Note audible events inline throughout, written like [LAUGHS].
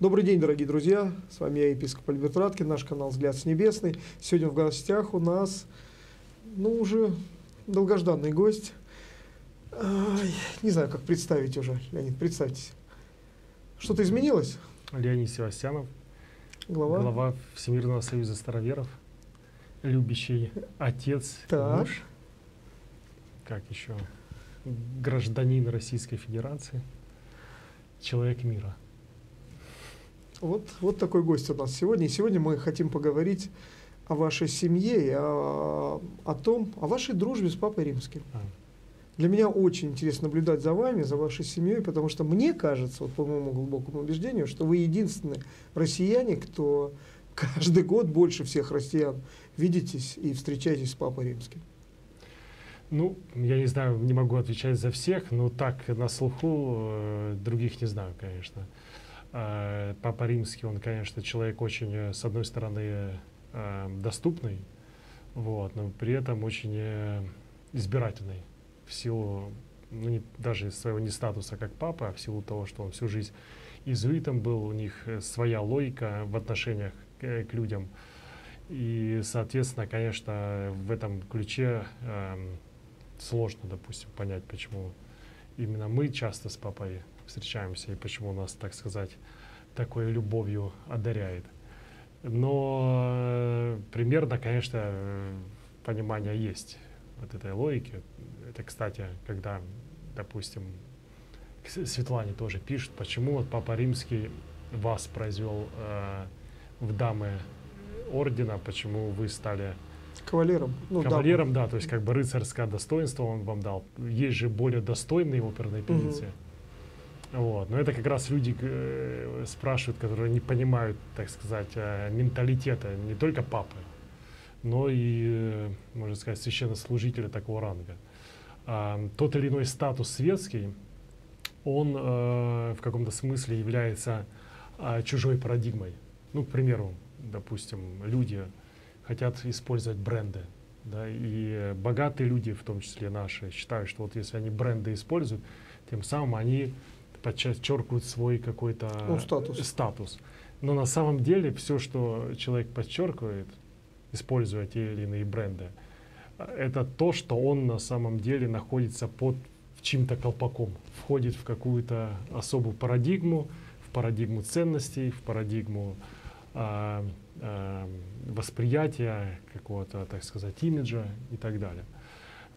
Добрый день, дорогие друзья. С вами я, епископ Альберт Раткин, наш канал «Взгляд с небесный». Сегодня в гостях у нас, ну, уже долгожданный гость. Ай, не знаю, как представить уже. Леонид, представьтесь. Что-то изменилось? Леонид Севастьянов, Глава? глава Всемирного союза староверов, любящий отец, Так. муж, как еще, гражданин Российской Федерации, человек мира. Вот, вот такой гость у нас сегодня. И сегодня мы хотим поговорить о вашей семье и о, о том, о вашей дружбе с Папой Римским. А, Для меня очень интересно наблюдать за вами, за вашей семьей, потому что мне кажется, вот по моему глубокому убеждению, что вы единственный россияне, кто каждый год больше всех россиян видитесь и встречаетесь с Папой Римским. Ну, я не знаю, не могу отвечать за всех, но так на слуху э, других не знаю, конечно. Э, Папа Римский, он, конечно, человек очень, э, с одной стороны, э, доступный, вот, но при этом очень э, избирательный в силу, ну, не, даже своего не статуса как папа, а в силу того, что он всю жизнь иезуитом был, у них э, своя логика в отношениях э, к людям. И, соответственно, конечно, в этом ключе эм, сложно, допустим, понять, почему именно мы часто с папой встречаемся и почему нас, так сказать, такой любовью одаряет. Но э, примерно, конечно, понимание есть вот этой логики. Это, кстати, когда, допустим, Светлане тоже пишут, почему вот Папа Римский вас произвел э, в дамы ордена, почему вы стали Кавалером. Ну, да. кавалером, да, то есть как бы рыцарское достоинство он вам дал. Есть же более достойные оперные певицы. Вот. Но это как раз люди э, спрашивают, которые не понимают, так сказать, э, менталитета не только папы, но и, э, можно сказать, священнослужителя такого ранга. А, тот или иной статус светский, он э, в каком-то смысле является а, чужой парадигмой. Ну, к примеру, допустим, люди хотят использовать бренды. Да, и э, богатые люди, в том числе наши, считают, что вот если они бренды используют, тем самым они подчеркивают свой какой-то Ну, статус. статус. Но на самом деле все, что человек подчеркивает, используя те или иные бренды, э, это то, что он на самом деле находится под чьим-то колпаком, входит в какую-то особую парадигму, в парадигму ценностей, в парадигму а, а, восприятия какого-то, так сказать, имиджа и так далее.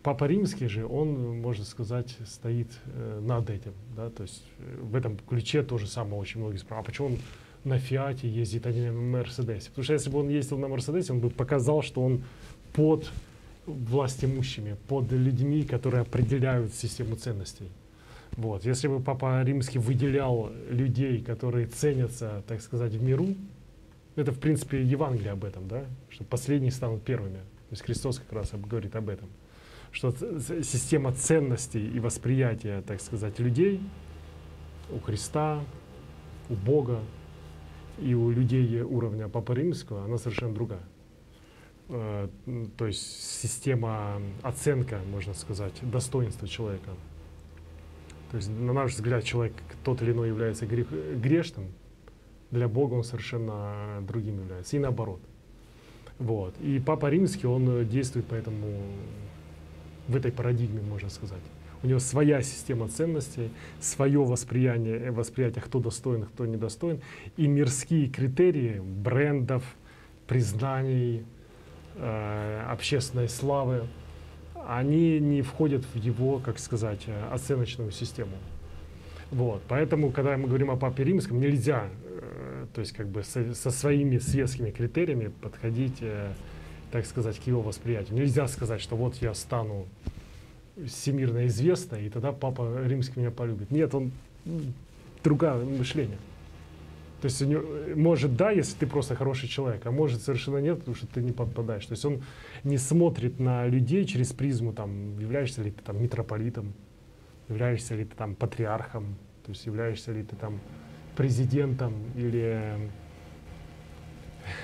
Папа Римский же, он, можно сказать, стоит э, над этим, да, то есть э, в этом ключе тоже самое очень многие спрашивают, а почему он на Фиате ездит, а не на Мерседесе? Потому что если бы он ездил на Мерседесе, он бы показал, что он под властимущими, под людьми, которые определяют систему ценностей. Вот. Если бы Папа Римский выделял людей, которые ценятся, так сказать, в миру, это, в принципе, Евангелие об этом, да, что последние станут первыми. То есть Христос как раз говорит об этом. Что система ценностей и восприятия, так сказать, людей у Христа, у Бога и у людей уровня Папы Римского, она совершенно другая. Э, То есть система оценка, можно сказать, достоинства человека. То есть, на наш взгляд, человек тот или иной является грешным, для Бога он совершенно другим является. И наоборот. Вот. И Папа Римский, он действует поэтому в этой парадигме, можно сказать. У него своя система ценностей, свое восприятие, э, восприятие, кто достоин, кто недостоин, и мирские критерии брендов, признаний, э, общественной славы, они не входят в его, как сказать, э, оценочную систему. Вот. Поэтому, когда мы говорим о Папе Римском, нельзя, э, то есть как бы со, со своими светскими критериями подходить, э, так сказать, к его восприятию. Нельзя сказать, что вот я стану всемирно известной, и тогда Папа Римский меня полюбит. Нет, он м, другое мышление. То есть может да, если ты просто хороший человек, а может совершенно нет, потому что ты не попадаешь. То есть он не смотрит на людей через призму, там, являешься ли ты там митрополитом, являешься ли ты там патриархом, то есть являешься ли ты там президентом или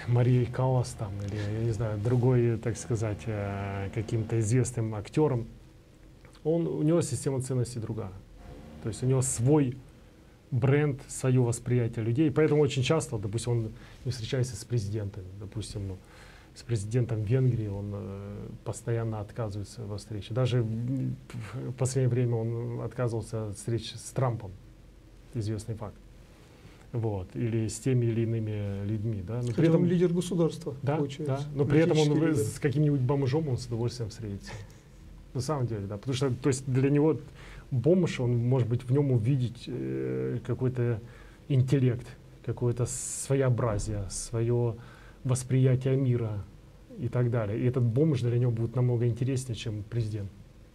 Марией Каллас там, или, я не знаю, другой, так сказать, э, каким-то известным актером. Он, у него система ценностей другая. То есть у него свой бренд, свое восприятие людей. Поэтому очень часто, допустим, он не встречается с президентами. Допустим, с президентом Венгрии он э, постоянно отказывается во встрече. Даже в последнее время он отказывался от встреч с Трампом. Известный факт. Вот. Или с теми или иными людьми. Да? Но при этом лидер государства, да, получается. Да, но при этом он лидер. с каким-нибудь бомжом он с удовольствием встретится. На самом деле, да. Потому что то есть для него бомж, он может быть в нем увидеть э, какой-то интеллект, какое-то своеобразие, свое восприятие мира и так далее. И этот бомж для него будет намного интереснее, чем президент,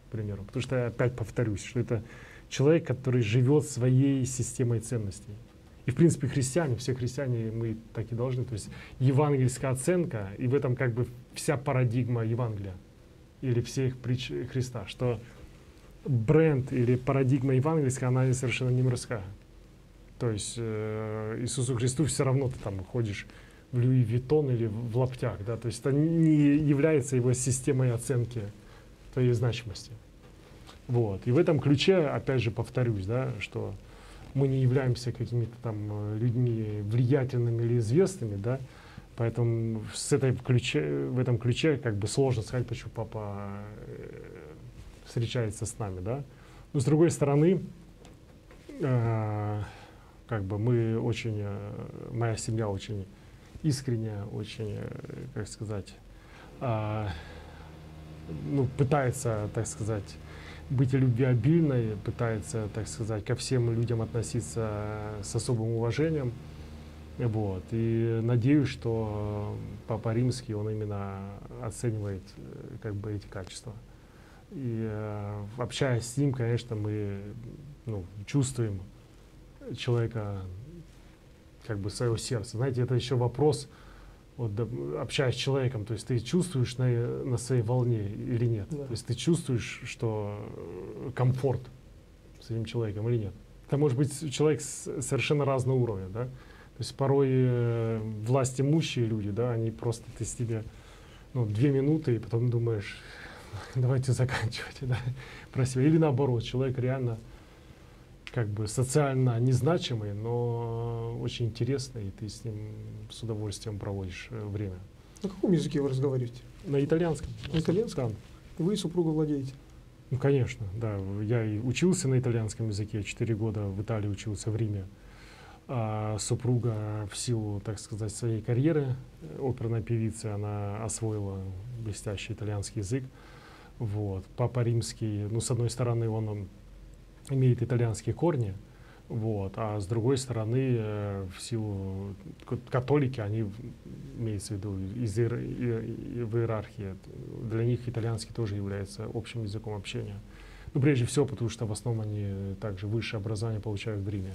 к примеру. Потому что я опять повторюсь, что это человек, который живет своей системой ценностей. И, в принципе, христиане, все христиане, мы так и должны. То есть евангельская оценка, и в этом как бы вся парадигма Евангелия или всех притч Христа, что бренд или парадигма евангельская, она совершенно не мирская. То есть э, Иисусу Христу все равно ты там ходишь в Луи Виттон или в лаптях, да, то есть это не является его системой оценки твоей значимости. Вот. И в этом ключе, опять же, повторюсь, да, что мы не являемся какими-то там э, людьми влиятельными или известными, да, поэтому с этой ключе, в этом ключе как бы сложно сказать, почему папа э, встречается с нами, да. Но с другой стороны, э, как бы мы очень, моя семья очень искренняя, очень, как сказать, э, ну, пытается, так сказать, быть любвеобильной, пытается, так сказать, ко всем людям относиться с особым уважением. Вот. И надеюсь, что Папа Римский, он именно оценивает э, как бы эти качества. И э, общаясь с ним, конечно, мы ну, чувствуем человека, как бы своего сердца. Знаете, это еще вопрос, вот, общаясь с человеком, то есть ты чувствуешь на, на своей волне или нет. Да. То есть ты чувствуешь, что э, комфорт с этим человеком или нет. Это может быть человек с совершенно разного уровня, да. То есть порой э, власть имущие люди, да, они просто ты с тебе ну, две минуты, и потом думаешь, давайте заканчивать, [LAUGHS] да, про себя. Или наоборот, человек реально как бы социально незначимый, но очень интересный, и ты с ним с удовольствием проводишь э, время. На каком языке вы разговариваете? На итальянском. На итальянском? Да. Вы и супруга владеете? Ну, конечно, да. Я и учился на итальянском языке, четыре года в Италии учился, в Риме. А супруга в силу, так сказать, своей карьеры оперной певицы, она освоила блестящий итальянский язык. Вот. Папа римский, ну, с одной стороны, он имеет итальянские корни, вот, а с другой стороны, э, в силу католики, они имеется в виду из иер, в иерархии, для них итальянский тоже является общим языком общения. Ну, прежде всего, потому что в основном они также высшее образование получают в Риме.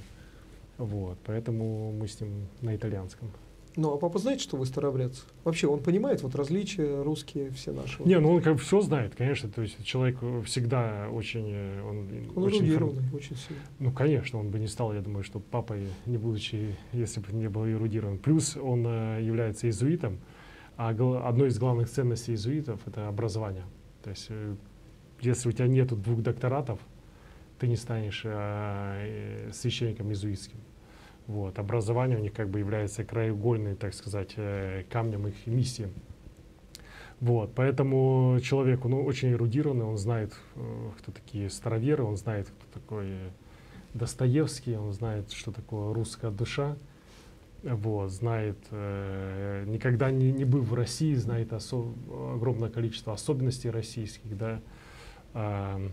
Вот, поэтому мы с ним на итальянском. Ну, а папа знает, что вы старобрядцы? Вообще, он понимает вот различия русские все наши? Не, ну он как бы все знает, конечно. То есть человек всегда очень... Э, он, он очень, эрудированный, хор... очень сильно. Ну, конечно, он бы не стал, я думаю, что папой, не будучи, если бы не был эрудирован. Плюс он э, является иезуитом, а одной из главных ценностей иезуитов — это образование. То есть э, если у тебя нету двух докторатов, ты не станешь священником иезуитским. Вот. Образование у них как бы является краеугольной, так сказать, э, камнем их миссии. Вот, поэтому человеку ну, очень эрудированный, он знает, э, кто такие староверы, он знает, кто такой Достоевский, он знает, что такое русская душа, вот, знает, э, никогда не, не был в России, знает осо- огромное количество особенностей российских, да, э,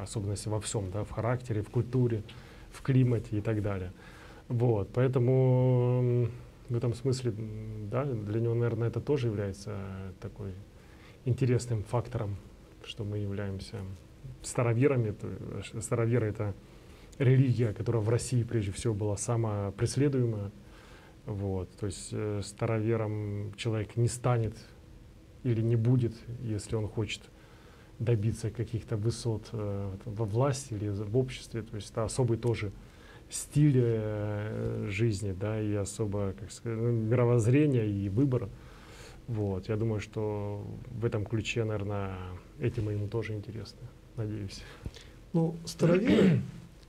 особенностей во всем, да, в характере, в культуре, в климате и так далее. Вот, поэтому в этом смысле, да, для него, наверное, это тоже является такой интересным фактором, что мы являемся староверами. Староверы — это религия, которая в России прежде всего была самая преследуемая. Вот, то есть э, старовером человек не станет или не будет, если он хочет добиться каких-то высот э, во власти или в обществе. То есть это особый тоже стиль э, жизни, да, и особо, как сказать, ну, мировоззрение и выбор. Вот, я думаю, что в этом ключе, наверное, этим ему тоже интересно, надеюсь. Ну, староверы,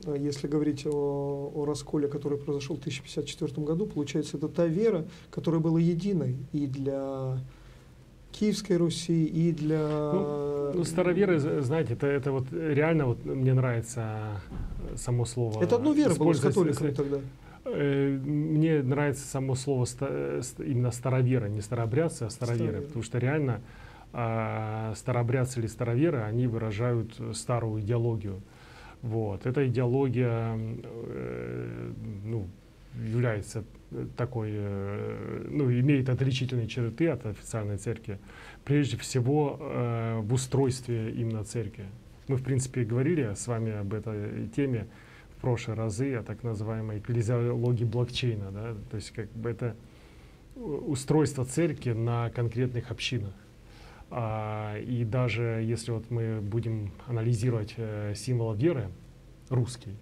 а если говорить о, о расколе, который произошел в 1054 году, получается, это та вера, которая была единой и для Киевской Руси, и для... Ну, ну староверы, знаете, это, это вот реально вот мне нравится само слово. Это одно вера была с католиками тогда. Э, мне нравится само слово именно староверы, не старообрядцы, а староверы, староверы. потому что реально э, старообрядцы или староверы, они выражают старую идеологию. Вот. Эта идеология э, ну, является такой, э, ну, имеет отличительные черты от официальной церкви, прежде всего э, в устройстве именно церкви. Мы, в принципе, говорили с вами об этой теме в прошлые разы, о так называемой экклезиологии блокчейна. Да? То есть как бы это устройство церкви на конкретных общинах. А, и даже если вот мы будем анализировать э, символ веры, русский,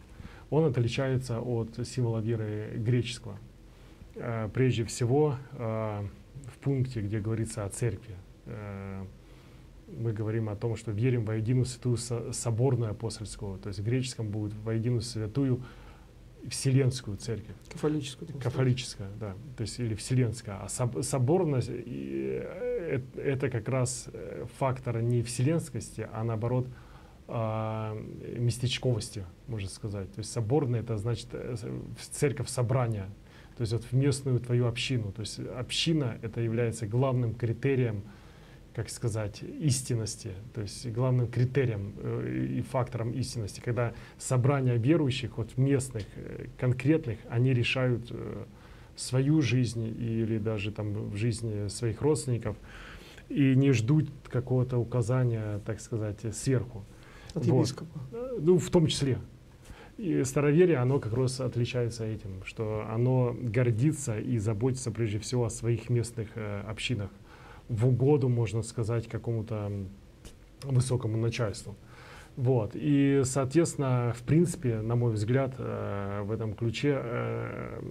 он отличается от символа веры греческого. Э, прежде всего, э, в пункте, где говорится о церкви, э, мы говорим о том, что верим во единую святую соборную апостольскую, то есть в греческом будет во единую святую вселенскую церковь. Кафолическую. Кафолическая, да, то есть или вселенская. А соборность это как раз фактор не вселенскости, а наоборот местечковости, можно сказать. То есть соборная это значит церковь собрания, то есть вот в местную твою общину. То есть община это является главным критерием, как сказать, истинности, то есть главным критерием э, и фактором истинности, когда собрания верующих, вот местных, э, конкретных, они решают э, свою жизнь или даже там в жизни своих родственников и не ждут какого-то указания, так сказать, сверху. От вот. епископа. Ну, в том числе. И староверие, оно как раз отличается этим, что оно гордится и заботится прежде всего о своих местных э, общинах в угоду, можно сказать, какому-то высокому начальству. Вот. И, соответственно, в принципе, на мой взгляд, э, в этом ключе э,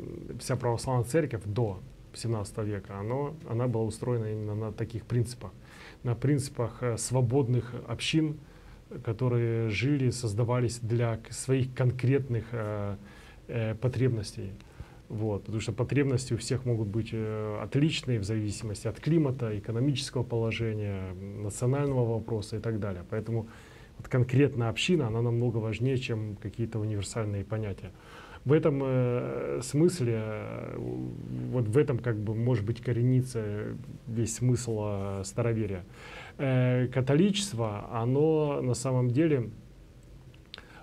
вся православная церковь до 17 века, оно, она была устроена именно на таких принципах. На принципах э, свободных общин, которые жили, создавались для своих конкретных э, э, потребностей. Вот, потому что потребности у всех могут быть э, отличные в зависимости от климата, экономического положения, национального вопроса и так далее. Поэтому вот конкретная община, она намного важнее, чем какие-то универсальные понятия. В этом э, смысле, э, вот в этом как бы может быть коренится весь смысл э, староверия. Э, католичество, оно на самом деле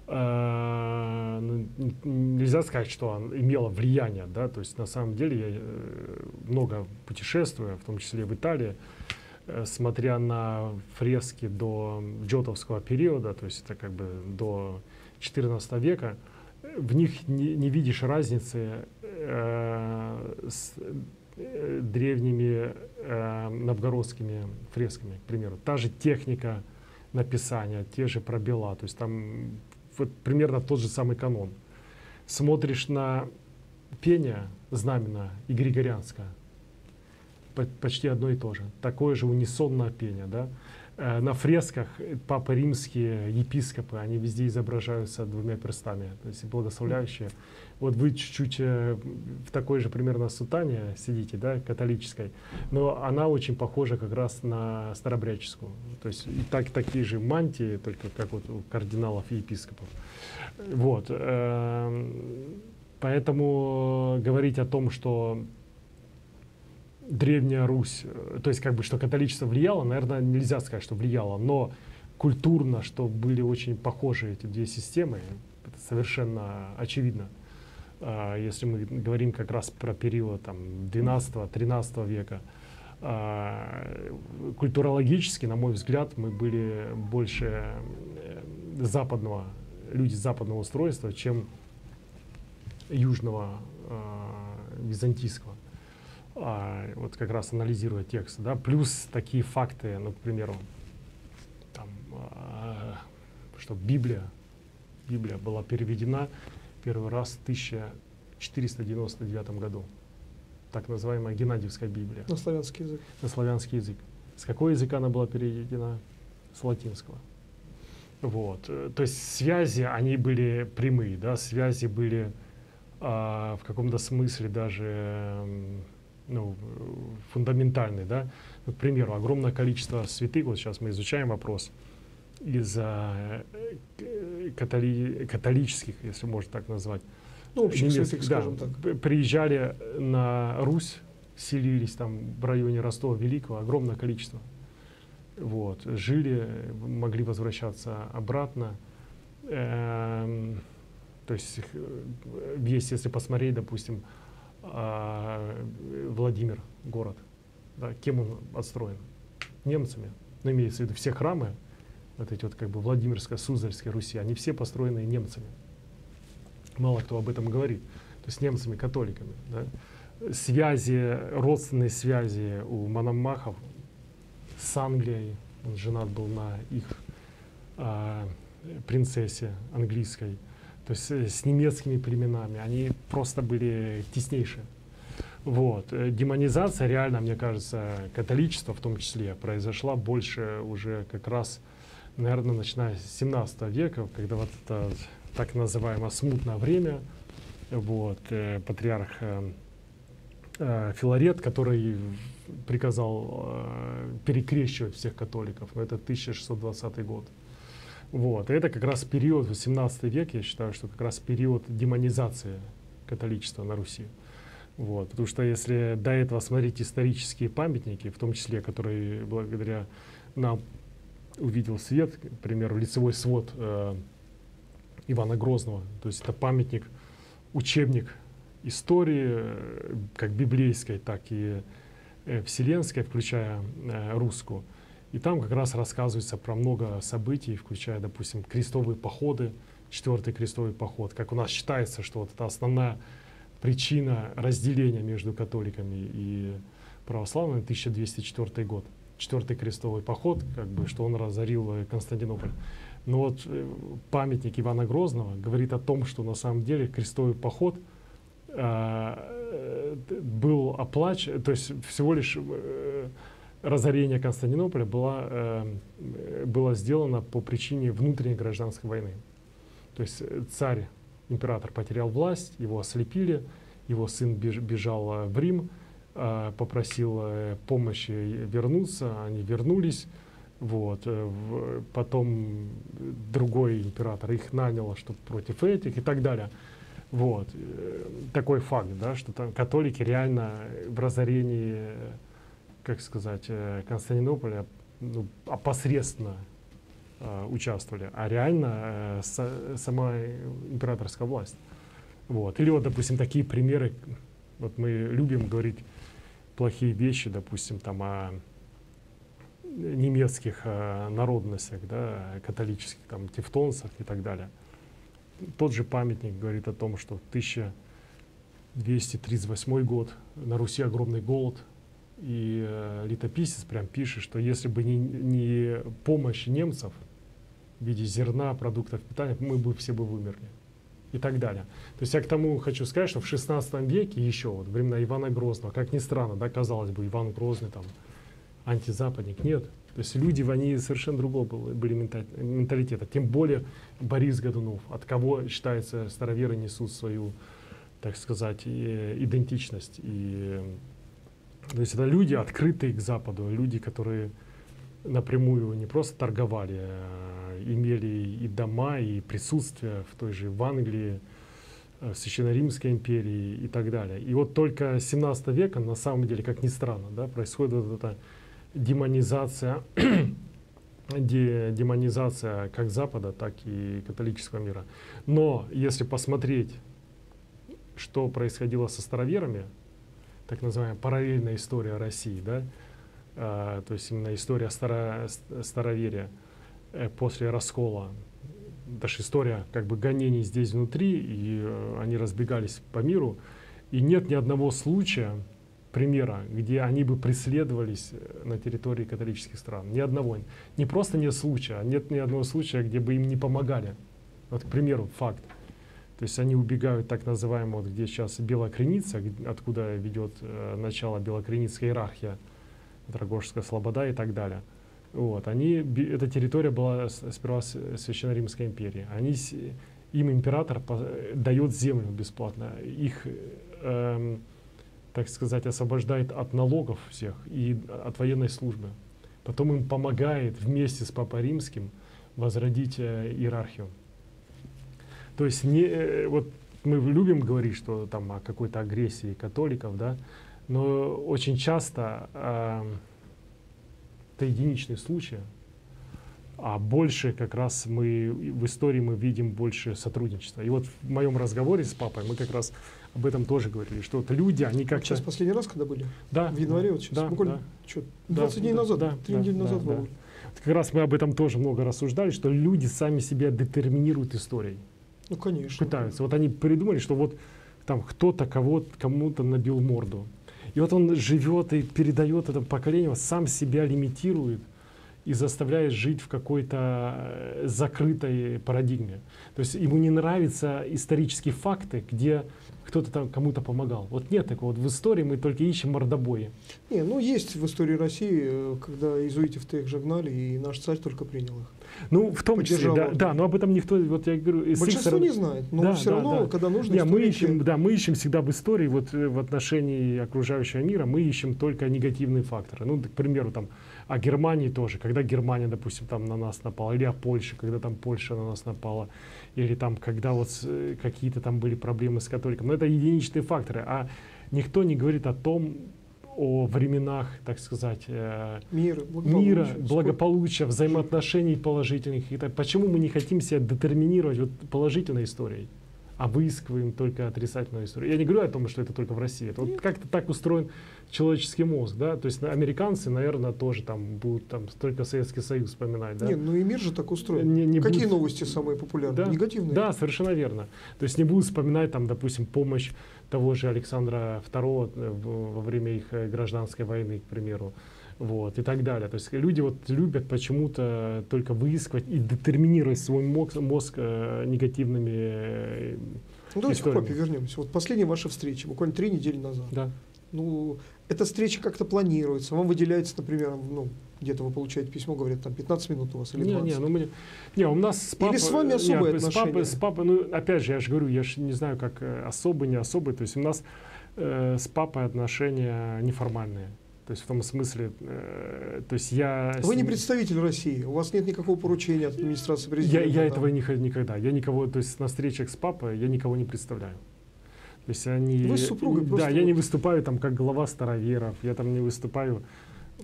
э, ну, нельзя сказать, что оно имело влияние, да, то есть на самом деле я э, много путешествую, в том числе в Италии, э, смотря на фрески до джотовского периода, то есть это как бы до 14 века, в них не, не видишь разницы э, с Э, древними э, новгородскими фресками, к примеру. Та же техника написания, те же пробела, то есть там вот примерно тот же самый канон. Смотришь на пение знамена и григорианское, почти одно и то же. Такое же унисонное пение, да. Э, на фресках папы римские, епископы, они везде изображаются двумя перстами, то есть благословляющие. Вот вы чуть-чуть э, в такой же примерно сутане сидите, да, католической, но она очень похожа как раз на старобряческую. То есть и так, такие же мантии, только как вот у кардиналов и епископов. Вот. Эм, поэтому говорить о том, что Древняя Русь, э, то есть как бы, что католичество влияло, наверное, нельзя сказать, что влияло, но культурно, что были очень похожи эти две системы, это совершенно очевидно. А, если мы говорим как раз про период там, 12-13 века, а, культурологически, на мой взгляд, мы были больше э, западного, люди западного устройства, чем южного а, византийского а, вот как раз анализируя текст, да, плюс такие факты, ну, к примеру, там, а, что Библия, Библия была переведена первый раз в 1499 году, так называемая Геннадьевская Библия. На славянский язык. На славянский язык. С какого языка она была переведена? С латинского. Вот. Э, то есть связи, они были прямые, да, связи были а, в каком-то смысле даже ну, фундаментальные, да. к примеру, огромное количество святых, вот сейчас мы изучаем вопрос, из а, католи, католических, если можно так назвать, ну, общих святых, скажем да, так. приезжали на Русь, селились там в районе Ростова Великого, огромное количество. Вот, жили, могли возвращаться обратно. Эм, то есть есть, если посмотреть, допустим, э, Владимир, город, да, кем он отстроен? Немцами. Ну, имеется в виду все храмы, вот эти вот как бы Владимирская, Суздальская Руси, они все построены немцами. Мало кто об этом говорит. То есть немцами, католиками. Да? Связи, родственные связи у Мономахов с Англией. Он женат был на их а, принцессе английской. То есть э, с немецкими племенами. Они просто были теснейшие. Вот. Э, демонизация реально, мне кажется, католичества в том числе, произошла больше уже как раз, наверное, начиная с 17 века, когда вот это так называемое смутное время, вот, э, патриарх Филарет, который приказал перекрещивать всех католиков, но это 1620 год. Вот. И это как раз период, 18 век, я считаю, что как раз период демонизации католичества на Руси. Вот. Потому что если до этого смотреть исторические памятники, в том числе, которые благодаря нам увидел свет, к примеру, лицевой свод э, Ивана Грозного, то есть это памятник, учебник истории, э, как библейской, так и э, вселенской, включая э, русскую. И там как раз рассказывается про много событий, включая, допустим, крестовые походы, четвертый крестовый поход. Как у нас считается, что вот это основная причина разделения между католиками и православными 1204 год. Четвертый крестовый поход, как бы, что он разорил Константинополь. Но вот э, памятник Ивана Грозного говорит о том, что на самом деле крестовый поход э, был оплачен, то есть всего лишь э, разорение Константинополя было, э, было сделано по причине внутренней гражданской войны. То есть э, царь, император потерял власть, его ослепили, его сын бежал э, в Рим, попросил помощи вернуться, они вернулись. Вот. Потом другой император их нанял, чтобы против этих и так далее. Вот. Такой факт, да, что там католики реально в разорении как сказать, э, Константинополя ну, опосредственно э, участвовали, а реально э, с, сама императорская власть. Вот. Или вот, допустим, такие примеры, вот мы любим говорить плохие вещи, допустим, там о немецких э, народностях, да, католических, там, тевтонцах и так далее. Тот же памятник говорит о том, что 1238 год, на Руси огромный голод, и э, летописец прям пишет, что если бы не, не помощь немцев в виде зерна, продуктов питания, мы бы все бы вымерли. И так далее. То есть я к тому хочу сказать, что в 16 веке еще, вот времена Ивана Грозного, как ни странно, да, казалось бы, Иван Грозный там антизападник, нет. То есть люди, они совершенно другого были менталитета. Тем более Борис Годунов, от кого, считается, староверы несут свою, так сказать, идентичность и то есть это люди, открытые к Западу, люди, которые напрямую не просто торговали, а имели и дома, и присутствие в той же в Англии, э, в Священно-Римской империи и так далее. И вот только 17 века, на самом деле, как ни странно, да, происходит вот эта демонизация, [CLEARS THROAT] де, демонизация как Запада, так и католического мира. Но если посмотреть, что происходило со староверами, так называемая параллельная история России, да, а, то есть именно история старо, староверия э, после раскола. Даже история как бы гонений здесь внутри, и э, они разбегались по миру. И нет ни одного случая, примера, где они бы преследовались э, на территории католических стран. Ни одного. Не просто нет случая, а нет ни одного случая, где бы им не помогали. Вот, к примеру, факт. То есть они убегают так называемого, вот где сейчас Белокреница, откуда ведет э, начало Белокреницкая иерархия, Драгошская Слобода и так далее. Вот, они, эта территория была сперва Священной Римской империи. Они, им император по- дает землю бесплатно. Их, эм, так сказать, освобождает от налогов всех и от военной службы. Потом им помогает вместе с Папой Римским возродить э, иерархию. То есть не, э, вот мы любим говорить, что там о какой-то агрессии католиков, да, но очень часто эм, это единичные случаи, а больше как раз мы в истории мы видим больше сотрудничества. И вот в моем разговоре с папой мы как раз об этом тоже говорили, что вот люди, они как Сейчас последний раз, когда были? да, В январе, вот сейчас, да, буквально, да. что, Да, 20 дней да, назад, да, 3 да, недели да, назад да. Вот как раз мы об этом тоже много рассуждали, что люди сами себя детерминируют историей. Ну, конечно. пытаются. Вот они придумали, что вот там кто-то кого кому-то набил морду. И вот он живет и передает это поколению, сам себя лимитирует и заставляет жить в какой-то э, закрытой парадигме. То есть ему не нравятся исторические факты, где кто-то там кому-то помогал. Вот нет такого. Вот в истории мы только ищем мордобои. Не, ну есть в истории России, э, когда иезуитов-то их же гнали, и наш царь только принял их. Ну, в том числе, да, да, но об этом никто, вот я говорю, Большинство стороны- не знает, но Да, все да, равно, да. когда нужно, Не, мы ищем, да, мы ищем всегда в истории, вот э, в отношении окружающего мира, мы ищем только негативные факторы. Ну, к примеру, там, о Германии тоже, когда Германия, допустим, там на нас напала, или о Польше, когда там Польша на нас напала, или там, когда вот э, какие-то там были проблемы с католиком. Но это единичные факторы, а никто не говорит о том, о временах, так сказать, э, мир, мира, благополучие. благополучия, взаимоотношений положительных. И так, почему мы не хотим себя детерминировать вот положительной историей, а выискиваем только отрицательную историю? Я не говорю о том, что это только в России. Это вот как-то так устроен человеческий мозг, да? То есть американцы, наверное, тоже там будут там только Советский Союз вспоминать, да? Не, ну и мир же так устроен. Не- не Какие будет- новости самые популярные? Да. Негативные? Да, совершенно верно. То есть не будут вспоминать, там, допустим, помощь того же Александра II э, во время их э, гражданской войны, к примеру. Вот, и так далее. То есть люди вот любят почему-то только выискивать и детерминировать свой мозг, мозг э, негативными. э, Ну, давайте историями. к папе вернемся. Вот последняя ваша встреча, буквально три недели назад. да. Ну, эта встреча как-то планируется. Вам выделяется, например, ну, где-то вы получаете письмо, говорят, там 15 минут у вас или Не, 20. не, ну мы, не, у нас с папой, с вами не, особые с папой, отношения? с папой, ну опять же, я же говорю, я же не знаю, как э, особый, не особый, то есть у нас э, с папой отношения неформальные. То есть в том смысле, э, то есть я... Вы не представитель России, у вас нет никакого поручения от администрации Я, президента. я там. этого не никогда. Я никого, то есть на встречах с папой я никого не представляю. То есть они... Вы с супругой Да, просто я не выступаю там как глава староверов, я там не выступаю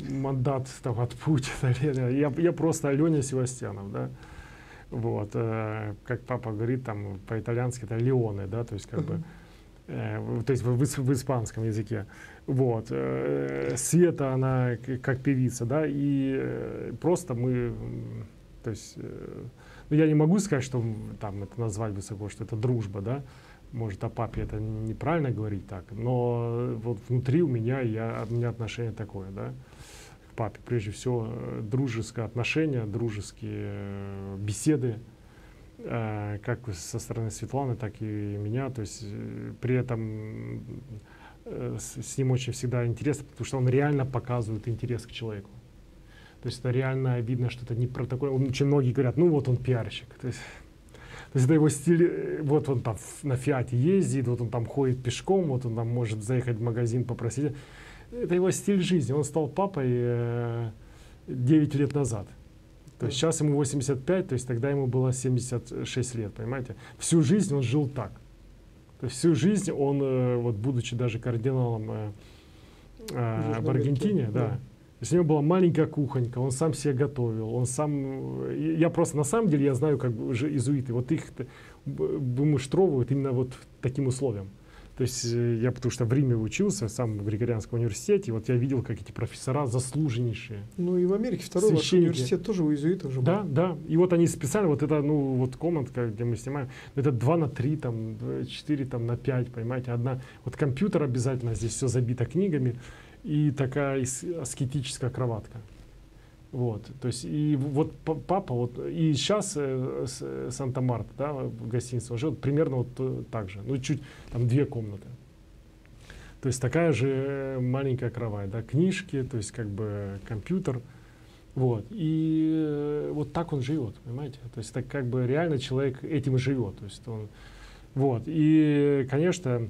мандат там от Путина. [LAUGHS] Я, я просто Аленя Севастьянов, да. Вот, э, как папа говорит там по-итальянски, это Леоне, да, то есть как бы, э, в- то есть в, в ис- в испанском языке. Вот, э, Света, она как певица, да, и э, просто мы, то есть, э, ну, я не могу сказать, что там это назвать высоко, что это дружба, да, может о папе это неправильно говорить так, но вот внутри у меня, я, у меня отношение такое, да, к папе. Прежде всего, э, дружеское отношение, дружеские э, беседы, э, как со стороны Светланы, так и меня. То есть э, при этом э, с, ним очень всегда интересно, потому что он реально показывает интерес к человеку. То есть это реально видно, что это не протокол. Он- Очень многие говорят, ну вот он пиарщик. То есть, [LAUGHS] то есть это его стиль, э, вот он там на Фиате ездит, вот он там ходит пешком, вот он там может заехать в магазин, попросить. Это его стиль жизни. Он стал папой э, 9 лет назад. То есть сейчас ему 85, то есть тогда ему было 76 лет, понимаете? Всю жизнь он жил так. То есть всю жизнь он, э, вот будучи даже кардиналом э, э, в Аргентине, да, да. то есть у него была маленькая кухонька, он сам себе готовил, он сам... э, Я просто, на самом деле, я знаю, как же изуиты, вот их вымуштровывают именно вот таким условием. То есть э, я потому что в Риме учился, сам в Григорианском университете, вот я видел, как эти профессора заслуженнейшие. Ну и в Америке второй ваш университет тоже у иезуитов же был. Да, да. И вот они специально, вот это, ну, вот комнатка, где мы снимаем, это 2 на 3, там, 4 там, на 5, понимаете, одна. Вот компьютер обязательно, здесь все забито книгами, и такая аскетическая кроватка. Вот, то есть, и вот папа, вот, и сейчас э, э, Санта-Марта, да, он живет примерно вот э, так же, ну, чуть, там, две комнаты. То есть такая же маленькая кровать, да, книжки, то есть как бы компьютер, Вот. И вот так он живет, понимаете? То есть так как бы реально человек этим живет. То есть он, вот. И, конечно,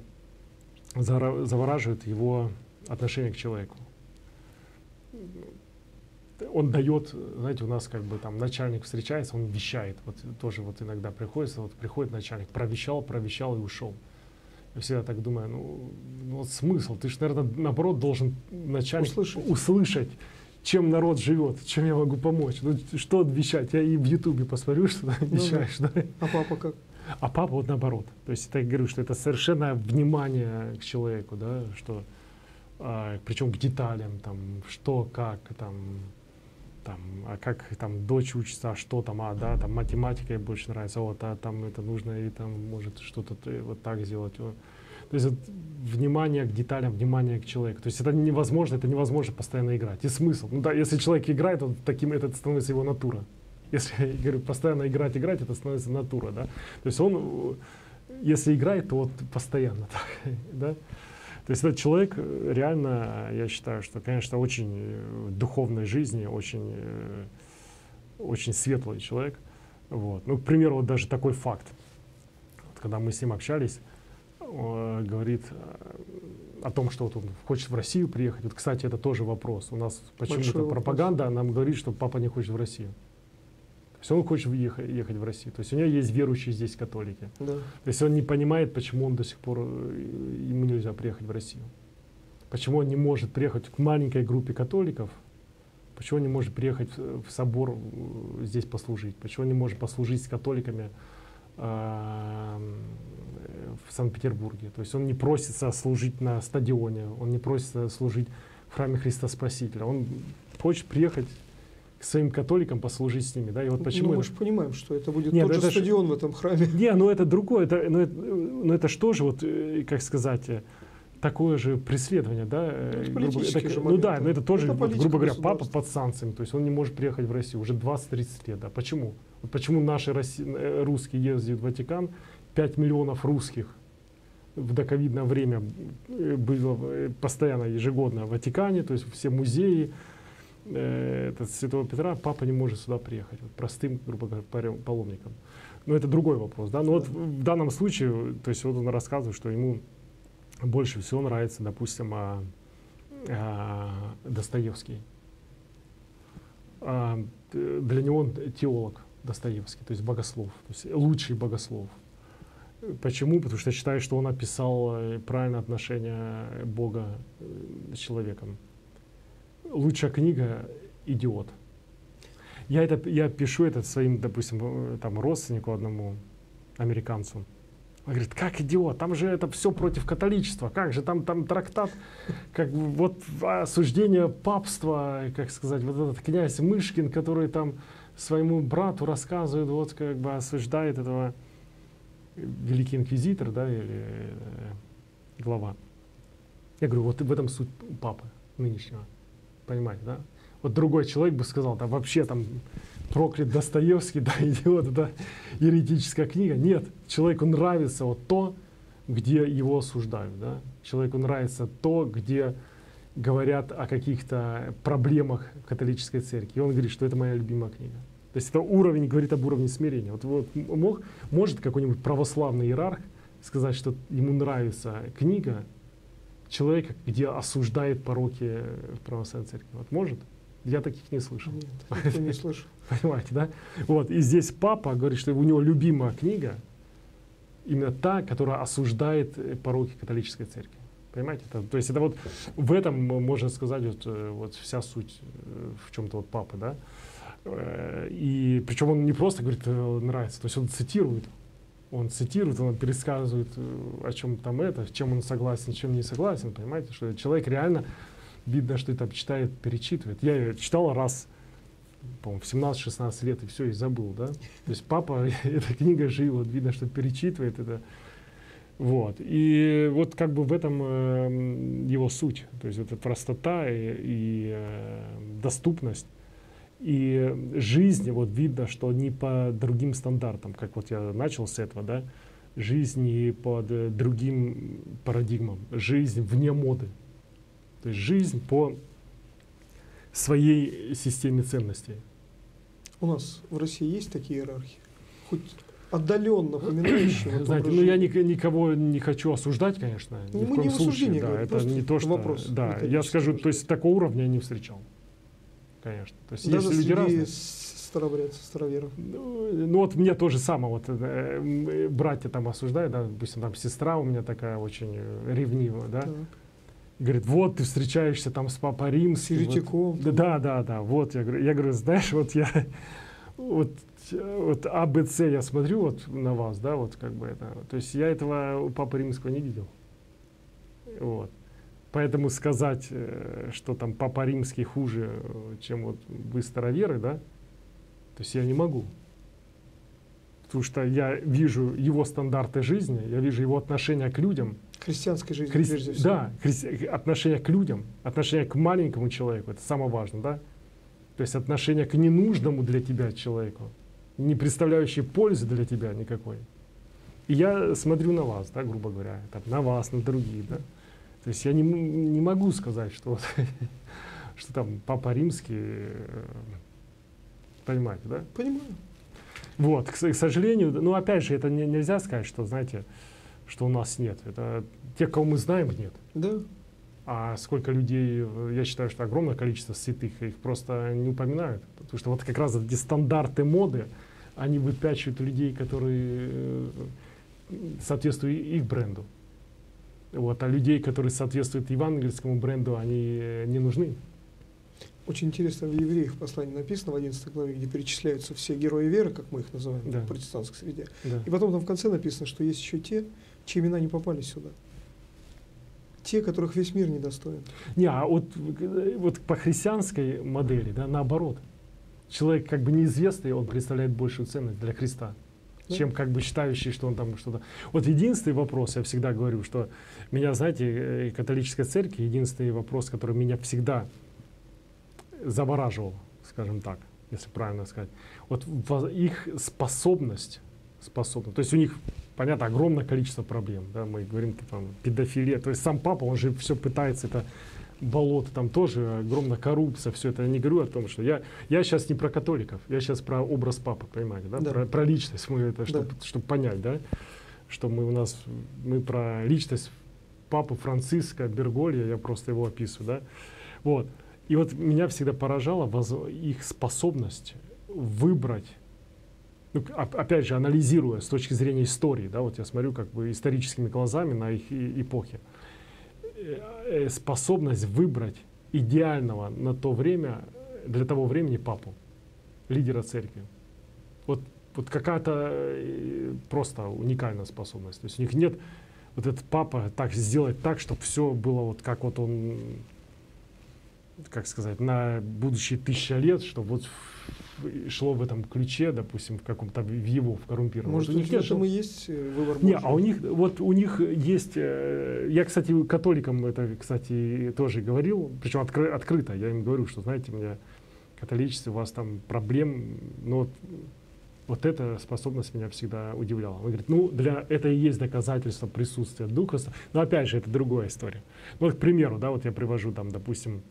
завораживает его отношение к человеку. Он дает, знаете, у нас как бы там начальник встречается, он вещает. Вот тоже вот иногда приходится, вот приходит начальник, провещал, провещал и ушел. Я всегда так думаю, ну, ну вот смысл, ты же, наверное, наоборот должен начальник услышать. услышать чем народ живет, чем я могу помочь. Ну, что вещать? Я и в Ютубе посмотрю, [LAUGHS] что ты ну, вещаешь. Да. А папа как? А папа вот наоборот. То есть это я говорю, что это совершенно внимание к человеку, да, что а, причем к деталям, там, что, как, там, там, а как там дочь учится, а что там, а, да, там математика ей больше нравится, вот, а там это нужно и там может что-то вот так сделать. Вот. То есть внимание к деталям, внимание к человеку. То есть это невозможно, это невозможно постоянно играть. И смысл. Ну да, если человек играет, он таким, это становится его натура. Если, [LAUGHS] я говорю, постоянно играть, играть, это становится натура, да. То есть он, если играет, то вот постоянно [LAUGHS] так, да. То есть этот человек реально, я считаю, что, конечно, очень в духовной жизни, очень, очень светлый человек. Вот. Ну, к примеру, вот даже такой факт. Вот, когда мы с ним общались, Э, говорит э, о том, что вот он хочет в Россию приехать. Вот, кстати, это тоже вопрос. У нас почему-то пропаганда нам говорит, что папа не хочет в Россию. Есть он хочет ехать, ехать в Россию. То есть у него есть верующие здесь католики. Да. То есть он не понимает, почему он до сих пор, э, ему нельзя приехать в Россию. Почему он не может приехать к маленькой группе католиков, почему он не может приехать в собор здесь послужить, почему он не может послужить с католиками в Санкт-Петербурге. То есть он не просится служить на стадионе, он не просится служить в храме Христа Спасителя. Он хочет приехать своим католикам послужить с ними, да, и вот почему. Ну, мы же понимаем, что это будет Нет, тот же стадион ж... в этом храме. Не, ну это другое, это, ну, это, ну это что же вот, э, как сказать, э, такое же преследование, да? Ну, это грубо, это, ну да, но это тоже, это грубо говоря, папа под санкциями, то есть он не может приехать в Россию уже 20-30 лет, да. Почему? Вот почему наши Росси... Э, русские ездят в Ватикан, 5 миллионов русских в доковидное время э, было э, постоянно ежегодно в Ватикане, то есть все музеи э, Святого Петра, папа не может сюда приехать, вот, простым, грубо говоря, паломником. Но это другой вопрос. Да? Но вот в данном случае, то есть вот он рассказывает, что ему больше всего нравится, допустим, а, а, Достоевский. А, для него он теолог Достоевский, то есть богослов, то есть лучший богослов. Почему? Потому что я считаю, что он описал э, правильное отношение Бога э, с человеком. Лучшая книга «Идиот». Я, это, я пишу это своим, допустим, э, там, родственнику одному, американцу. Он говорит, как идиот, там же это все против католичества, как же там, там трактат, как вот осуждение папства, как сказать, вот этот князь Мышкин, который там своему брату рассказывает, вот как бы осуждает этого великий инквизитор, да, или э, глава. Я говорю, вот в этом суть папы нынешнего. Понимаете, да? Вот другой человек бы сказал, да вообще там проклят Достоевский, [LAUGHS] да, идиот, да, еретическая книга. Нет, человеку нравится вот то, где его осуждают, да. Человеку нравится то, где говорят о каких-то проблемах католической церкви. И он говорит, что это моя любимая книга. То есть это уровень, говорит об уровне смирения. Вот, вот мог, может какой-нибудь православный иерарх сказать, что ему нравится книга человека, где осуждает пороки православной церкви? Вот может? Я таких не слышал. Нет, [LAUGHS] не слышал. Понимаете, да? Вот, и здесь папа говорит, что у него любимая книга именно та, которая осуждает пороки католической церкви. Понимаете? Это, то есть это вот в этом можно сказать вот, э, вот вся суть э, в чем-то вот папы, да? Э, и причем он не просто говорит, э, нравится, то есть он цитирует. Он цитирует, он пересказывает, э, о чем там это, чем он согласен, чем не согласен. Понимаете, что человек реально, видно, что это читает, перечитывает. Я ее читал раз, по-моему, в 17-16 лет, и все, и забыл, да. То есть папа, [LAUGHS] эта книга жил, вот видно, что перечитывает это. Вот. И вот как бы в этом э, его суть. То есть это простота и, и э, доступность и жизнь, вот видно, что не по другим стандартам, как вот я начал с этого, да, жизнь не под э, другим парадигмам, жизнь вне моды. То есть жизнь по своей системе ценностей. У нас в России есть такие иерархии? Хоть отдаленно напоминающие. Знаете, ну я жизни? ни- никого не хочу осуждать, конечно. Ну, ни в мы коем не в случае, да, говорим, это не то, что. вопрос да, я скажу, то есть такого уровня я не встречал. Конечно. То есть Даже есть люди разные. старобрядцев, староверов. Ну, ну вот мне тоже самое, вот э, братья там осуждают, да, допустим, там сестра у меня такая очень э, ревнивая, да, Так. говорит, вот ты встречаешься там с папой С римским. вот». еретиком. Да, да, да, вот я говорю, я говорю, знаешь, вот я вот, вот АБЦ я смотрю вот на вас, да, вот как бы это, то есть я этого у Папы Римского не видел. Вот. Поэтому сказать, э, что там Папа Римский хуже, э, чем вот вы староверы, да, то есть я не могу. Потому что я вижу его стандарты жизни, я вижу его отношение к людям, Христианской жизни, Христи- прежде всего. Да, христи- отношение к людям, отношение к маленькому человеку, это самое важное, да? То есть отношение к ненужному для тебя человеку, не представляющий пользы для тебя никакой. И я смотрю на вас, да, грубо говоря, там, на вас, на других, да. То есть я не, не могу сказать, что, вот, [LAUGHS] что там Папа Римский, э, понимаете, да? Понимаю. Вот, к, к сожалению, ну опять же, это не- нельзя сказать, что, знаете, что у нас нет. Это те, кого мы знаем, нет. Да. А сколько людей, я считаю, что огромное количество святых, их просто не упоминают. Потому что вот как раз эти стандарты моды, они выпячивают людей, которые э, соответствуют их бренду. Вот, а людей, которые соответствуют евангельскому бренду, они э, не нужны. Очень интересно, в евреях послании написано в 11 главе, где перечисляются все герои веры, как мы их называем Да. в протестантской среде. Да. И потом там в конце написано, что есть еще те, чьи имена не попали сюда. Те, которых весь мир недостоин. Не, а вот, э, вот по христианской модели, да, наоборот. Человек как бы неизвестный, он представляет большую ценность для Христа, Чем как бы считающий, что он там что-то... Вот единственный вопрос, я всегда говорю, что меня, знаете, э, католическая церковь, единственный вопрос, который меня всегда завораживал, скажем так, если правильно сказать, вот во- их способность, способность, то есть у них, понятно, огромное количество проблем, да, мы говорим, там, педофилия, то есть сам папа, он же все пытается это болото, там тоже огромная коррупция, все это. Я не говорю о том, что я, я сейчас не про католиков, я сейчас про образ папы, понимаете, да? Да. Про, про личность, мы это, Да. чтобы, чтобы понять, да, что мы у нас, мы про личность папы Франциска Берголья, я просто его описываю, да, вот. И вот меня всегда поражала воз- их способность выбрать, ну, опять же, анализируя с точки зрения истории, да, вот я смотрю как бы историческими глазами на их эпохи, способность выбрать идеального на то время, для того времени папу, лидера церкви. Вот, вот какая-то э, просто уникальная способность. То есть у них нет вот этот папа так сделать так, чтобы все было вот как вот он, как сказать, на будущие тысяча лет, чтобы вот шло в этом ключе, допустим, в каком-то в его, в коррумпированном. Может, Вот у них нет, этом и есть э, выбор не, Божий. а у них, вот у них есть, э, я, кстати, католикам это, кстати, тоже говорил, причем откры- открыто, я им говорю, что, знаете, у меня католичество, у вас там проблем, но вот, вот эта способность меня всегда удивляла. Он говорит, ну, для, это и есть доказательство присутствия Духа, но опять же, это другая история. Ну, вот, к примеру, да, вот я привожу там, допустим,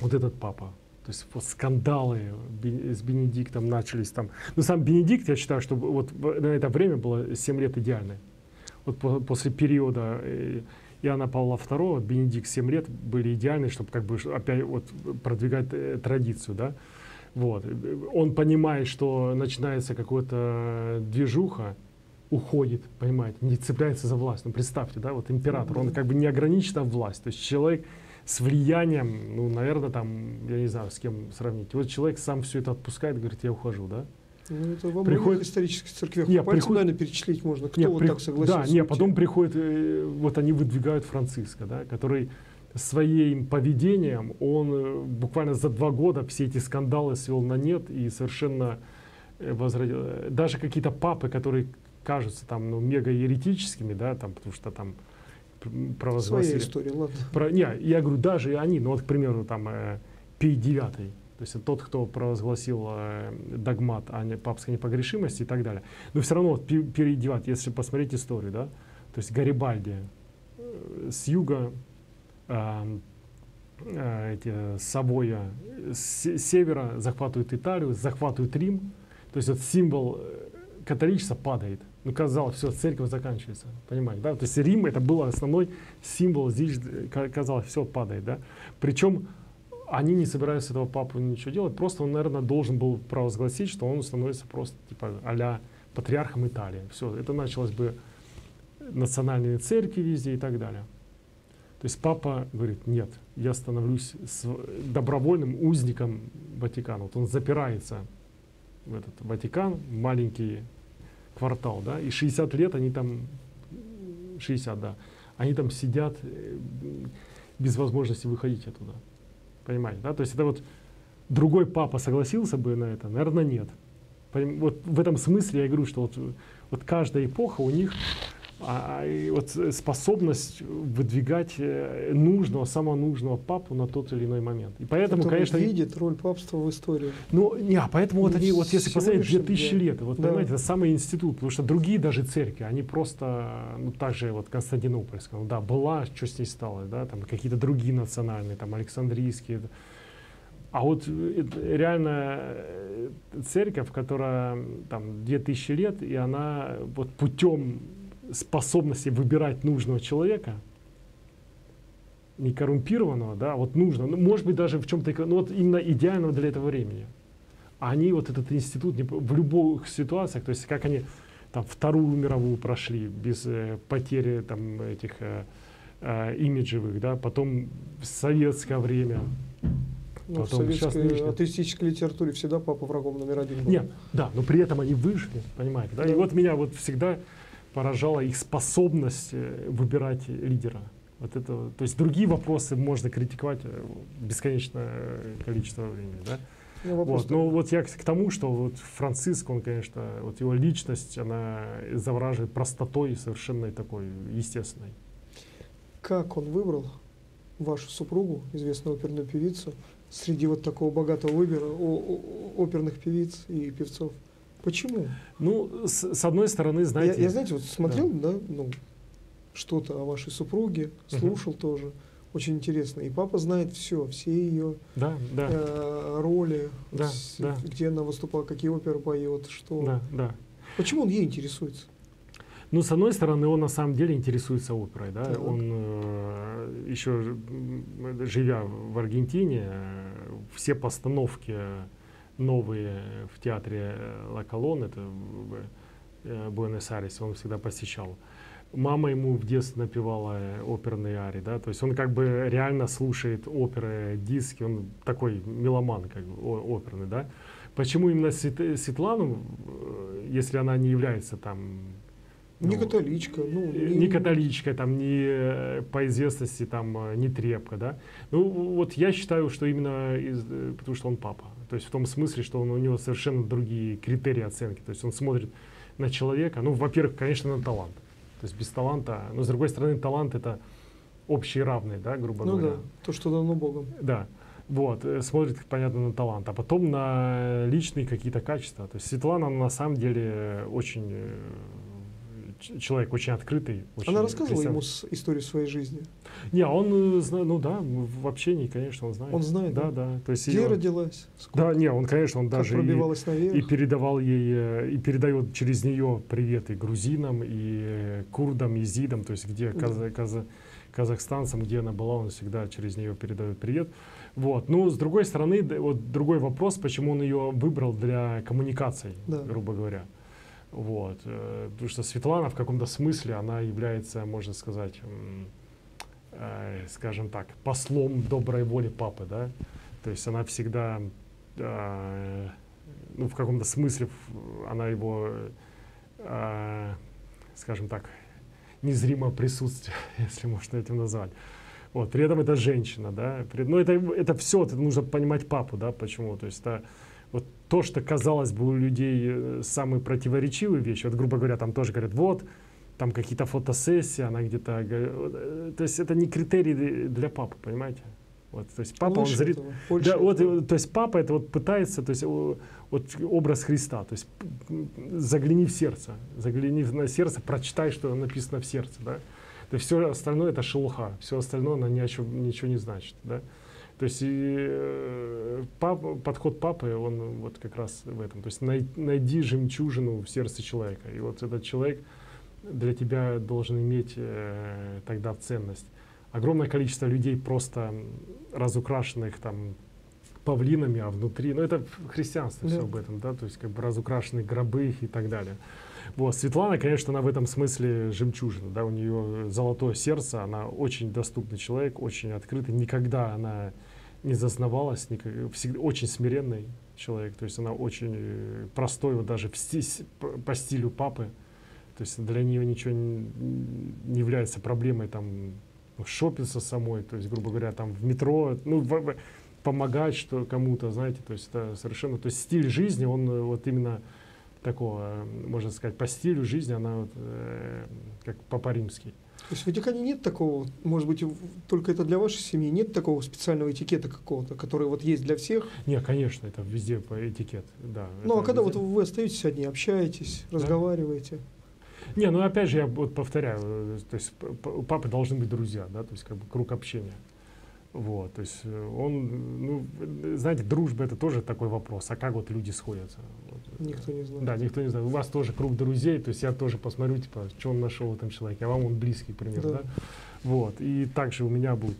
вот этот папа, то есть вот скандалы с Бенедиктом начались там. Ну, сам Бенедикт, я считаю, что вот в- на это время было 7 лет идеальное. Вот по- после периода э, Иоанна Павла II, Бенедикт 7 лет были идеальны, чтобы как бы опять вот продвигать э, традицию, да. Вот. Он понимает, что начинается какая-то движуха, уходит, понимаете, не цепляется за власть. Ну, представьте, да, вот император, он как бы не ограничена власть. То есть человек с влиянием, ну, наверное, там, я не знаю, с кем сравнить. Вот человек сам все это отпускает, говорит, я ухожу, да? Ну, это во Приходит- исторических церквях. Не, по пальцам, приход- наверное, перечислить можно, кто Не, вот при- так согласился. Да, не, уйти. потом приходит, э, вот они выдвигают Франциска, да, который своим поведением, он э, буквально за два года все эти скандалы свел на нет и совершенно э, возродил. Даже какие-то папы, которые кажутся там, ну, мега еретическими, да, там, потому что там м, Своя провозгласили. история, ладно. Про, не, я говорю, даже и они, ну вот, к примеру, там э, Пий IX, то есть тот, кто провозгласил э, догмат о не- папской непогрешимости и так далее. Но все равно вот, Пи- Пий IX, если посмотреть историю, да, то есть Гарибальди э, с юга, эм, э, эти Савоя с севера захватывают Италию, захватывают Рим. То есть вот символ э, католичества падает. Ну, казалось, все, церковь заканчивается. Понимаете, да? То есть Рим это был основной символ, здесь казалось, все падает, да? Причем они не собираются этого папу ничего делать, просто он, наверное, должен был провозгласить, что он становится просто типа а патриархом Италии. Все, это началось бы национальные церкви везде и так далее. То есть папа говорит, нет, я становлюсь добровольным узником Ватикана. Вот он запирается в этот Ватикан, маленький квартал, да, и 60 лет они там, 60, да, они там сидят э, без возможности выходить оттуда. Понимаете, да? То есть это вот другой папа согласился бы на это? Наверное, нет. Вот в этом смысле я говорю, что вот, вот каждая эпоха у них а, а вот способность выдвигать э, нужного, самого нужного папу на тот или иной момент. И поэтому, Который конечно, видит роль папства в истории. Ну, не, а поэтому ну, вот они, вот если посмотреть 2000 да. лет, вот да. понимаете, это самый институт, потому что другие даже церкви, они просто, ну, так же вот Константинопольская, ну да, была, что с ней стало, да, там какие-то другие национальные, там Александрийские, а вот э, реально э, церковь, которая там 2000 лет, и она вот путем способности выбирать нужного человека, не коррумпированного, да, вот нужно, ну, может быть, даже в чем-то, ну, вот именно идеального для этого времени. А они вот этот институт в любых ситуациях, то есть как они там Вторую мировую прошли без э, потери там этих э, э, имиджевых, да, потом в советское время, ну, в советской атеистической литературе всегда папа врагом номер один был. Нет, да, но при этом они выжили, понимаете, да? да. И вот меня вот всегда поражала их способность э, выбирать лидера. Вот это, то есть другие вопросы можно критиковать э, бесконечное э, количество времени, да? Ну, вот. Но вот я к тому, что вот Франциск, он, конечно, вот его личность, она завораживает простотой совершенно такой естественной. Как он выбрал вашу супругу, известную оперную певицу, среди вот такого богатого выбора оперных певиц и певцов? Почему? Ну, с, с одной стороны, знаете... Я, я знаете, вот смотрел, да, да ну, что-то о вашей супруге, слушал угу. тоже. Очень интересно. И папа знает все, все ее да, да. Э, роли, да, с, да. где она выступала, какие оперы поет, что. Да, да. Почему он ей интересуется? Ну, с одной стороны, он на самом деле интересуется оперой, да. Так. Он э, еще живя в Аргентине, э, все постановки новые в театре Ла Колон, это э, Буэнос-Айресе, он всегда посещал. Мама ему в детстве напевала оперные ари, да, то есть он как бы реально слушает оперы, диски, он такой меломан, как бы, оперный, да. Почему именно Светлану, э, если она не является там ну, не католичка, ну не, не католичка, там не по известности там не трепка, да. Ну вот я считаю, что именно из, потому что он папа, то есть в том смысле, что он, у него совершенно другие критерии оценки. То есть он смотрит на человека, ну, во-первых, конечно, на талант. То есть без таланта, но с другой стороны, талант это общий равный, да, грубо ну говоря. Ну да, то, что дано Богом. Да. Вот, э, смотрит, понятно, на талант, а потом на личные какие-то качества. То есть Светлана на самом деле очень э, человек очень открытый. Очень Она рассказывала ему с, историю своей жизни? Не, он, э, ну да, в общении, конечно, он знает. Он знает? Да, да. То есть Где ее... родилась? Сколько? Да, не, он, конечно, он как даже пробивалась и, наверх? и передавал ей, э, и передает через нее привет и грузинам, и э, курдам, и зидам, то есть где каза, каза, казахстанцам, где она была, он всегда через нее передает привет. Вот. Ну, с другой стороны, вот другой вопрос, почему он ее выбрал для коммуникаций, да. грубо говоря. Вот. Э, потому что Светлана в каком-то смысле, она является, можно сказать, э, скажем так, послом доброй воли папы, да. То есть она всегда, э, ну, в каком-то смысле, она его, скажем так, незримо присутствие, [LAUGHS] если можно этим назвать. Вот, при этом это женщина, да. При, ну, это, это все, это нужно понимать папу, да, почему. То есть это вот то, что казалось бы у людей э, самые противоречивые вещи, вот грубо говоря, там тоже говорят, вот, там какие-то фотосессии, она где-то... Э, то есть это не критерий для папы, понимаете? Вот, то есть папа, Лучше он зрит... да, вот, то есть папа это вот пытается, то есть вот образ Христа, то есть загляни в сердце, загляни на сердце, прочитай, что написано в сердце, да. То есть все остальное это шелуха, все остальное оно ни о чем, ничего не значит, да. То есть и, э, пап, подход папы, он вот как раз в этом. То есть най, найди жемчужину в сердце человека. И вот этот человек для тебя должен иметь э, тогда ценность. Огромное количество людей просто разукрашенных там павлинами, а внутри, ну это христианство да. все об этом, да, то есть как бы разукрашенные гробы и так далее. Вот, Светлана, конечно, она в этом смысле жемчужина, да, у нее золотое сердце, она очень доступный человек, очень открытый, никогда она не зазнавалась, никак, всегда очень смиренный человек, то есть она очень э, простой, вот даже в сти, по стилю папы, то есть для нее ничего не, является проблемой там шопиться самой, то есть, грубо говоря, там в метро, ну, в, помогать что кому-то, знаете, то есть это совершенно, то есть стиль жизни, он э, вот именно такого, можно сказать, по стилю жизни, она вот, э, как папа римский. То есть в Ватикане нет такого, может быть, только это для вашей семьи, нет такого специального этикета какого-то, который вот есть для всех? Нет, конечно, это везде по этикет, да. Ну, а когда везде. вот вы остаетесь одни, общаетесь, да? разговариваете? Не, ну опять же, я вот повторяю, э, то есть у папы должны быть друзья, да, то есть как бы круг общения. Вот, то есть э, он, ну, знаете, дружба это тоже такой вопрос, а как вот люди сходятся? Никто не знает. Да, никто не знает. У вас тоже круг друзей, то есть я тоже посмотрю, типа, что он нашел в этом человеке, а вам он близкий, пример, да. да? Вот, и также у меня будет.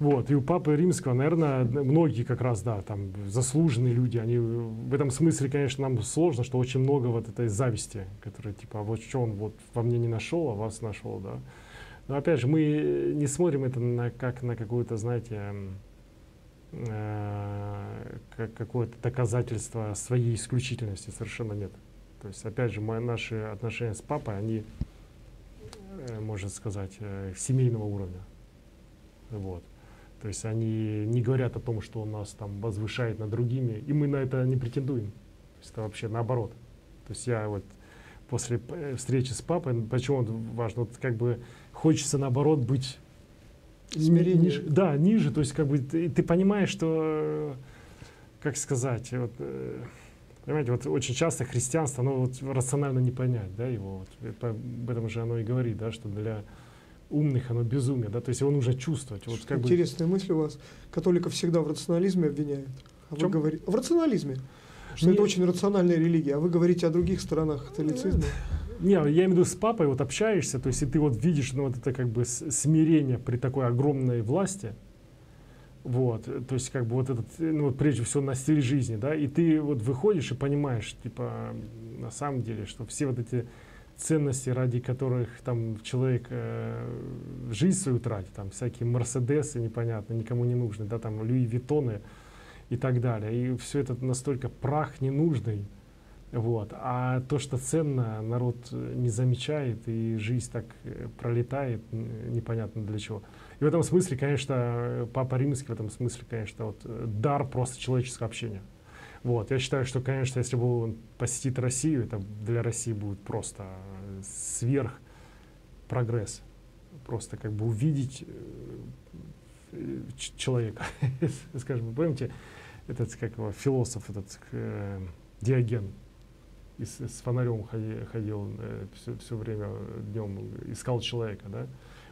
Вот, и у Папы Римского, наверное, многие как раз, да, там, заслуженные люди, они в этом смысле, конечно, нам сложно, что очень много вот этой зависти, которая, типа, а вот что он вот во мне не нашел, а вас нашел, да. Но опять же, мы не смотрим это на, как на какую-то, знаете, э, как какое-то доказательство своей исключительности, совершенно нет. То есть, опять же, мои, наши отношения с папой, они, э, можно сказать, э, семейного уровня. Вот. То есть они не говорят о том, что он нас там возвышает над другими, и мы на это не претендуем. То есть это вообще наоборот. То есть я вот после э, встречи с папой, почему это важно, вот как бы хочется наоборот быть Смирение. ниже, да, ниже, то есть как бы ты, ты понимаешь, что, как сказать, вот, э, понимаете, вот очень часто христианство, оно вот рационально не понять, да, его, вот, это, об этом же оно и говорит, да, что для умных оно безумие, да, то есть его нужно чувствовать. Вот как Интересная бы... мысль у вас. Католиков всегда в рационализме обвиняют. А вы говорите в рационализме, что не... это очень рациональная религия, а вы говорите о других сторонах католицизма. Не, я имею в виду с папой вот общаешься, то есть и ты вот видишь ну, вот это как бы смирение при такой огромной власти, вот, то есть как бы вот этот, ну вот прежде всего на стиль жизни, да, и ты вот выходишь и понимаешь, типа, на самом деле, что все вот эти ценности, ради которых там человек э, жизнь свою тратит, там всякие Мерседесы непонятно, никому не нужны, да, там Луи Виттоны и так далее. И все это настолько прах ненужный, вот. А то, что ценно, народ не замечает, и жизнь так э, пролетает, непонятно для чего. И в этом смысле, конечно, Папа Римский в этом смысле, конечно, вот э, дар просто человеческого общения. Вот. Я считаю, что, конечно, если бы он посетит Россию, это для России будет просто сверх прогресс. Просто как бы увидеть э, человека. [LAUGHS] Скажем, помните, этот как его, философ, этот э, Диоген, и с, с фонарем ходил, ходил э, все, все время днем, искал человека, да.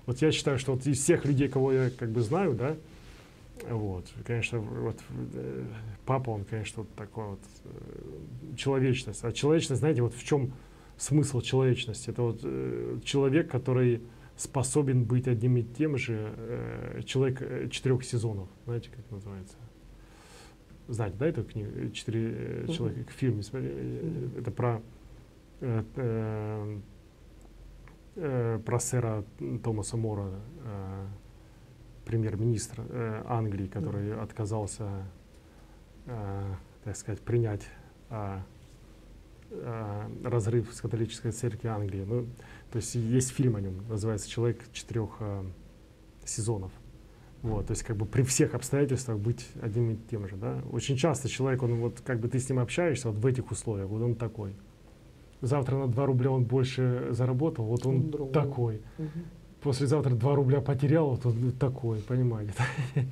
Вот я считаю, что вот из всех людей, кого я как бы знаю, да, вот, конечно, вот э, папа, он, конечно, вот такой вот э, человечность. А человечность, знаете, вот в чем смысл человечности? Это вот э, человек, который способен быть одним и тем же, э, человек э, четырех сезонов, знаете, как называется? Знаете, да, эту книгу «Четыре э, человека», фильм, смотри, э, это про э, э, э, про сэра Томаса Мора, э, премьер-министр э, Англии, который mm. отказался, э, так сказать, принять э, э, разрыв с католической церкви Англии. Ну, то есть есть фильм о нем, называется «Человек четырех э, сезонов». Вот, то есть как бы при всех обстоятельствах быть одним и тем же. Да? Очень часто человек, он вот как бы ты с ним общаешься вот в этих условиях, вот он такой. Завтра на 2 рубля он больше заработал, вот он Другой. такой. Угу послезавтра 2 рубля потерял, вот он такой, понимаете. [LAUGHS]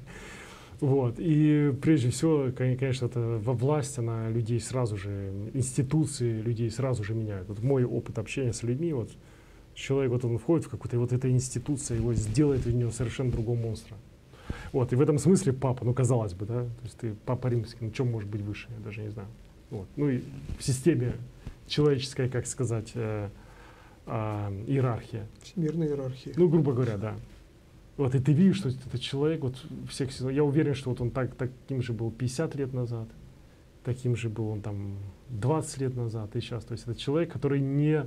Вот. И прежде всего, конечно, это во власть, она людей сразу же, институции людей сразу же меняют. Вот мой опыт общения с людьми, вот человек, вот он входит в какую-то вот эта институция, его сделает из него совершенно другого монстра. Вот, и в этом смысле папа, ну, казалось бы, да, то есть ты папа римский, ну, чем может быть выше, я даже не знаю. Вот. Ну, и в системе человеческой, как сказать, э, э, иерархия. Всемирная иерархия. Ну, грубо говоря, да. Вот, и ты видишь, что этот человек, вот всех, я уверен, что вот он так, таким же был 50 лет назад, таким же был он там 20 лет назад и сейчас. То есть это человек, который не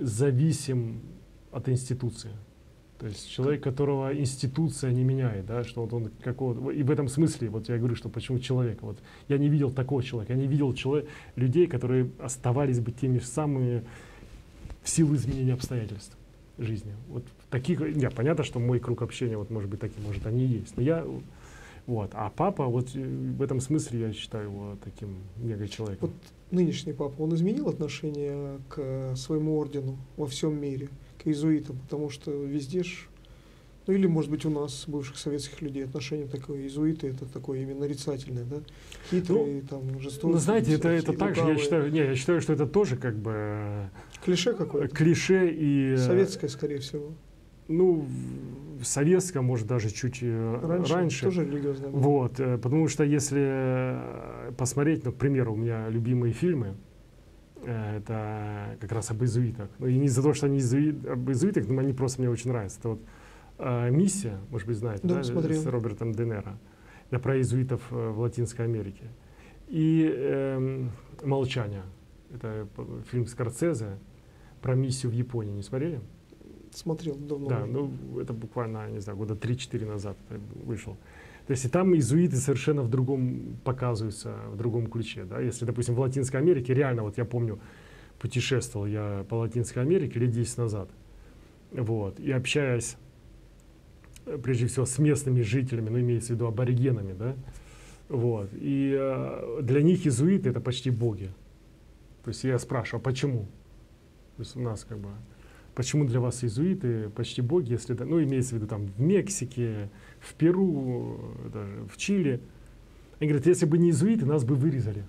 зависим от институции. То есть человек, которого институция не меняет, да, что вот он какого и в этом смысле, вот я говорю, что почему человек, вот я не видел такого человека, я не видел человек, людей, которые оставались бы теми же самыми в силу изменения обстоятельств жизни. Вот таких, я понятно, что мой круг общения, вот может быть таким, может они и есть, но я вот. А папа, вот э, в этом смысле я считаю его таким мега человеком. Вот нынешний папа, он изменил отношение к своему ордену во всем мире, к иезуитам, потому что везде ж, ну или, может быть, у нас, бывших советских людей, отношение такое, иезуиты, это такое именно нарицательное, да? Хитрые, ну, там, жестокие. Ну, знаете, это, это так же, я считаю, не, я считаю, что это тоже как бы... Клише какое-то. Клише и... Советское, скорее всего. Ну, советском, может даже чуть э, раньше. раньше. Тоже религиозная. Вот, э, потому что если э, посмотреть, ну, к примеру, у меня любимые фильмы, это как раз об иезуитах. И не за то, что они иезуит, об иезуитах, но они просто мне очень нравятся. Это вот э, «Миссия», может быть, знаете, да, да, с Робертом Денеро. Это про иезуитов в Латинской Америке. И э, «Молчание». Это фильм Скорцезе про миссию в Японии. Не смотрели? смотрел давно. Да, ну это буквально, не знаю, года 3-4 назад вышел. То есть и там иезуиты совершенно в другом показываются, в другом ключе. Да? Если, допустим, в Латинской Америке, реально, вот я помню, путешествовал я по Латинской Америке лет 10 назад, вот, и общаясь, прежде всего, с местными жителями, ну, имеется в виду аборигенами, да, вот, и э, для них иезуиты — это почти боги. То есть я спрашиваю, а почему? То есть у нас как бы Почему для вас иезуиты почти боги, если, ну, имеется в виду там в Мексике, в Перу, даже в Чили. Они говорят, если бы не иезуиты, нас бы вырезали.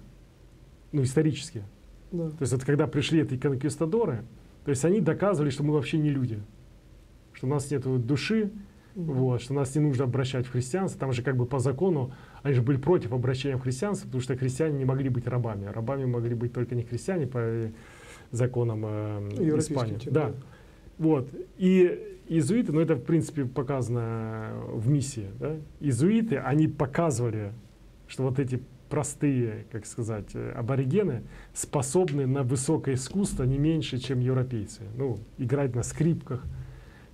Ну, исторически. Да. То есть это когда пришли эти конкистадоры, то есть они доказывали, что мы вообще не люди. Что у нас нет души, mm вот, что нас не нужно обращать в христианство. Там же как бы по закону, они же были против обращения в христианство, потому что христиане не могли быть рабами. Рабами могли быть только не христиане по законам э, Испании. Да. Вот. И иезуиты, ну это в принципе показано в миссии, да? иезуиты, они показывали, что вот эти простые, как сказать, аборигены способны на высокое искусство не меньше, чем европейцы. Ну, играть на скрипках,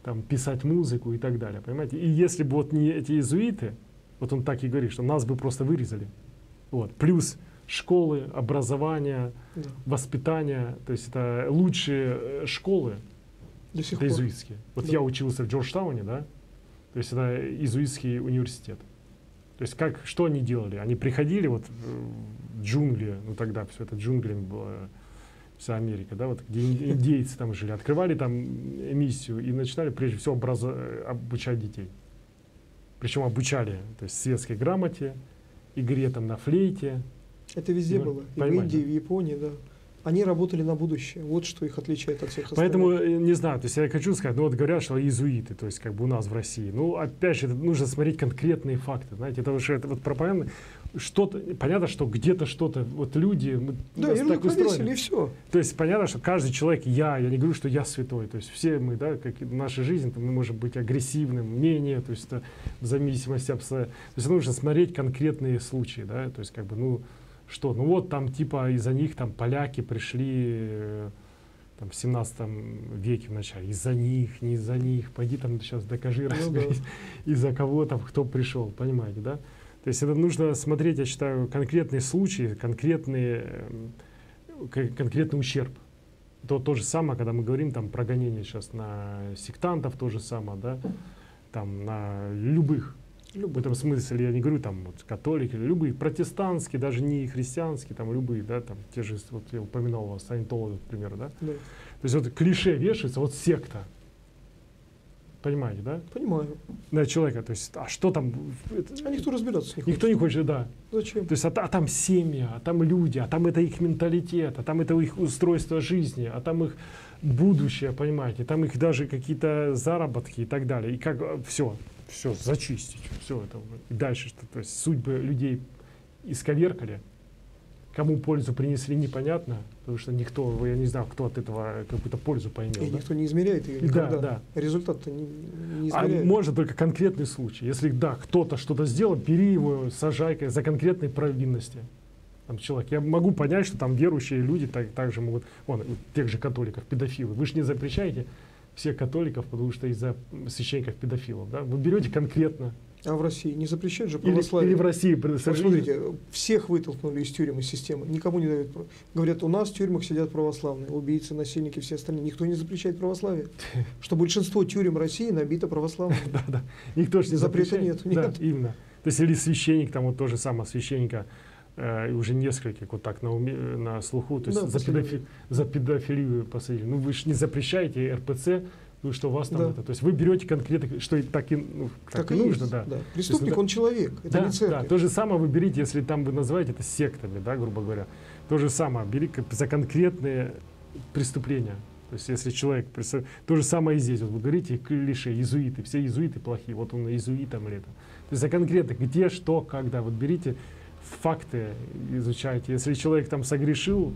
там, писать музыку и так далее, понимаете? И если бы вот не эти иезуиты, вот он так и говорит, что нас бы просто вырезали. Вот. Плюс школы, образование, да. воспитание, то есть это лучшие э, школы, до сих это пор. иезуитские. Вот да. я учился в Джорджтауне, да, то есть это иезуитский университет. То есть как, что они делали? Они приходили вот в джунгли, ну тогда все это джунглями было, вся Америка, да, вот где [LAUGHS] индейцы там жили, открывали там миссию и начинали прежде всего образа, обучать детей. Причем обучали, то есть светской грамоте, игре там на флейте. Это везде ну, было, и в Индии, и в Японии, да. Они работали на будущее. Вот что их отличает от всех остальных. Поэтому, э, не знаю, то есть я хочу сказать, ну вот говорят, что иезуиты, то есть как бы у нас в России. Ну, опять же, нужно смотреть конкретные факты. Знаете, это уже это вот пропаганда. Что-то, понятно, что где-то что-то, вот люди, мы да, так устроены. и все. То есть понятно, что каждый человек, я, я не говорю, что я святой. То есть все мы, да, как в нашей жизни, мы можем быть агрессивным, менее, то есть это в зависимости от... То есть нужно смотреть конкретные случаи, да, то есть как бы, ну, что, ну вот там типа из-за них там поляки пришли э, там, в 17 веке в начале, из-за них, не из-за них, пойди там сейчас докажи, ну, да. из-за кого там, кто пришел, понимаете, да? То есть это нужно смотреть, я считаю, конкретные случаи, конкретные, конкретный ущерб. То, то же самое, когда мы говорим там про гонение сейчас на сектантов, то же самое, да, там на любых в этом смысле я не говорю там вот, католики, любые протестантские, даже не христианские, там любые, да, там те же, вот я упоминал вас, саентологи, например, да? да. То есть вот клише вешается, вот секта. Понимаете, да? Понимаю. На человека, то есть, а что там? А никто разбираться не хочет. Никто не хочет, да. Зачем? То есть, а, а там семья, а там люди, а там это их менталитет, а там это их устройство жизни, а там их будущее, понимаете, там их даже какие-то заработки и так далее. И как все, все зачистить, все это. И дальше что, то есть судьбы людей исковеркали, кому пользу принесли, непонятно, потому что никто, я не знаю, кто от этого какую-то пользу поимел. И да? никто не измеряет ее никогда. Да, да. Результат-то не, не А измеряет. может только конкретный случай. Если да, кто-то что-то сделал, бери его сажайкой за конкретные провинности. Там человек. Я могу понять, что там верующие люди так, также могут, вон, тех же католиков, педофилы. Вы же не запрещаете всех католиков, потому что из-за священников педофилов. Да? Вы берете конкретно. А в России не запрещают же Или, православие. или в России Вот предоставляете. смотрите, всех вытолкнули из тюрем, из системы. Никому не дают. Говорят, у нас в тюрьмах сидят православные, убийцы, насильники, все остальные. Никто не запрещает православие. [LAUGHS] Что большинство тюрем России набито православными. [LAUGHS] Да, да. Никто же не Запрета запрещает. нет, Да, именно. То есть или священник, там вот тоже самое священника, и уже нескольких вот так на, уме, на слуху, то есть Да, за, педофи- за педофилию посадили. Ну вы же не запрещаете РПЦ, ну что у вас там Да. это. То есть вы берете конкретно, что и так и, ну, так Так и нужно, есть. да. Преступник, да. он человек, это да, не да, церковь. то же самое вы берите, если там вы называете это сектами, да, грубо говоря. То же самое, бери за конкретные преступления. То есть если человек, то же самое и здесь, вот вы говорите, клише, иезуиты, все иезуиты плохие, вот он иезуитом или это. То есть за конкретно где, что, когда, вот берите факты, изучайте. Если человек там согрешил,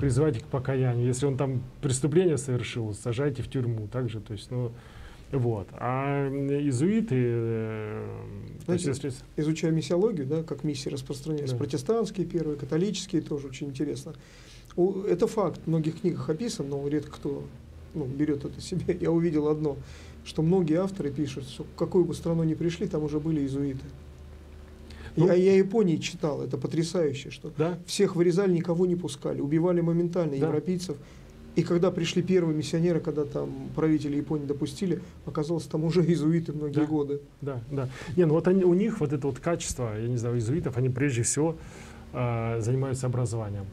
призывайте к покаянию. Если он там преступление совершил, сажайте в тюрьму также. То есть, ну, вот. А иезуиты, э, то есть, Знаете, если- Изучая миссиологию, да, как миссии распространяются, Да. протестантские первые, католические тоже очень интересно. Это факт, в многих книгах описан, но редко кто ну, берет это себе. [LAUGHS] Я увидел одно, что многие авторы пишут, что какую бы страну ни пришли, там уже были иезуиты. Ну- я, я Японии читал, это потрясающе, что да, всех вырезали, никого не пускали, убивали моментально Да. европейцев. И когда пришли первые миссионеры, когда там правители Японии допустили, оказалось, там уже иезуиты многие Да. годы. Да, да. Не, ну вот они, у них вот это вот качество, я не знаю, иезуитов, они прежде всего э, занимаются образованием.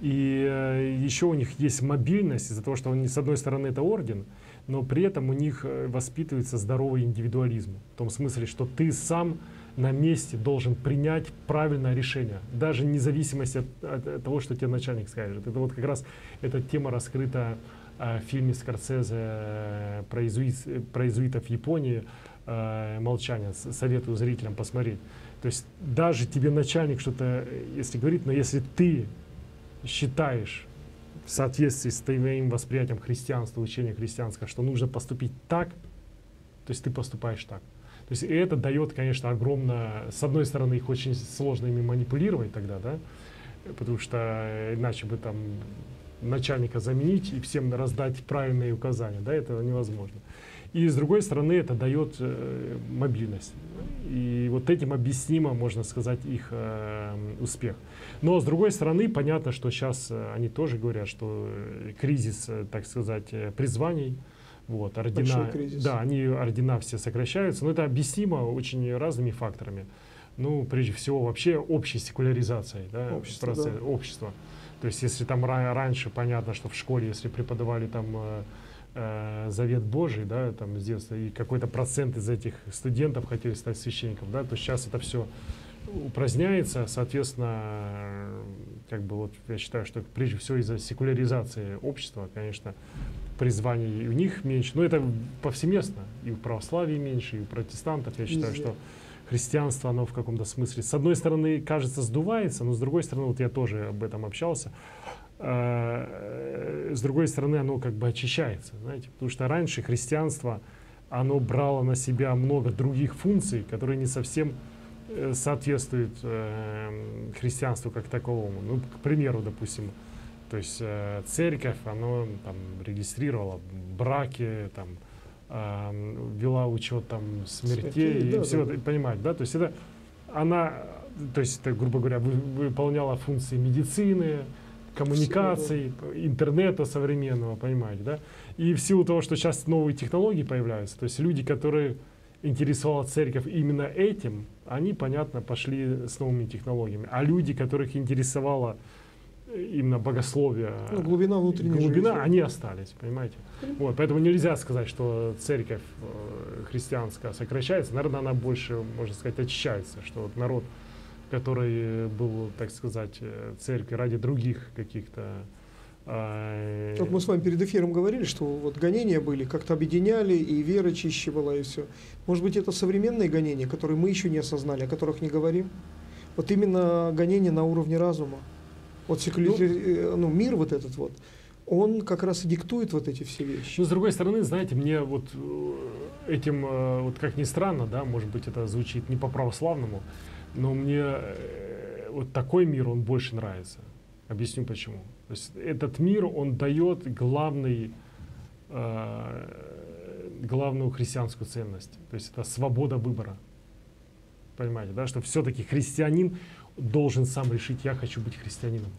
И э, еще у них есть мобильность из-за того, что они, с одной стороны, это орден, но при этом у них э, воспитывается здоровый индивидуализм. В том смысле, что ты сам на месте должен принять правильное решение, даже вне зависимости от, от- от того, что тебе начальник скажет. Это вот как раз эта тема раскрыта э, в фильме Скорсезе про, иезуит- про иезуитов Японии э, «Молчание». Советую зрителям посмотреть. То есть даже тебе начальник что-то, э, если говорит, но если ты считаешь в соответствии с твоим восприятием христианства, учения христианского, что нужно поступить так, то есть ты поступаешь так. То есть и это дает, конечно, огромно, с одной стороны, их очень сложно ими манипулировать тогда, да, потому что э, иначе бы там начальника заменить и всем раздать правильные указания, да, это невозможно. И с другой стороны, это дает э, мобильность. И вот этим объяснимо, можно сказать, их э, успех. Но с другой стороны, понятно, что сейчас э, они тоже говорят, что э, кризис, так сказать, призваний, вот, ордена, да, они ордена все сокращаются, но это объяснимо очень разными факторами. Ну, прежде всего, вообще общей секуляризацией да, Общество, процесс- да. общества. То есть, если там ра- раньше понятно, что в школе, если преподавали там э, э, завет Божий, да, там с детства, и какой-то процент из этих студентов хотели стать священником, да, то сейчас это все упраздняется, соответственно, э, как бы вот я считаю, что прежде всего из-за секуляризации общества, конечно, призваний у них меньше, но это повсеместно, и у православия меньше, и у протестантов, я считаю, Везде. что христианство, оно в каком-то смысле, с одной стороны, кажется, сдувается, но с другой стороны, вот я тоже об этом общался, э, с другой стороны, оно как бы очищается, знаете, потому что раньше христианство, оно брало на себя много других функций, которые не совсем э, соответствуют э, христианству как таковому. Ну, к примеру, допустим, то есть э, церковь, оно там регистрировала браки, там э, вела учет там смертей, Смертей, и да, все да. это, понимаете, да? То есть это она, то есть это, грубо говоря, вы- выполняла функции медицины, коммуникаций, интернета современного, понимаете, да? И в силу того, что сейчас новые технологии появляются, то есть люди, которые интересовала церковь именно этим, они, понятно, пошли с новыми технологиями. А люди, которых интересовало э, именно богословие, Ну, глубина внутренней глубина, жизни. они остались, понимаете? Вот, поэтому нельзя сказать, что церковь э, христианская сокращается. Наверное, она больше, можно сказать, очищается, что вот народ, который был, так сказать, э, церковь ради других каких-то А, Вот мы с вами перед эфиром говорили, что вот гонения были, как-то объединяли, и вера чище была, и все. Может быть, это современные гонения, которые мы еще не осознали, о которых не говорим? Вот именно гонения на уровне разума. Вот секуляри... ну, мир вот этот вот, он как раз и диктует вот эти все вещи. Ну, с другой стороны, знаете, мне вот э, этим, э, вот как ни странно, да, может быть, это звучит не по-православному, но мне э, вот такой мир, он больше нравится. Объясню почему. То есть этот мир, он дает главный, главную христианскую ценность. То есть это свобода выбора. Понимаете, да, что все-таки христианин должен сам решить, я хочу быть христианином.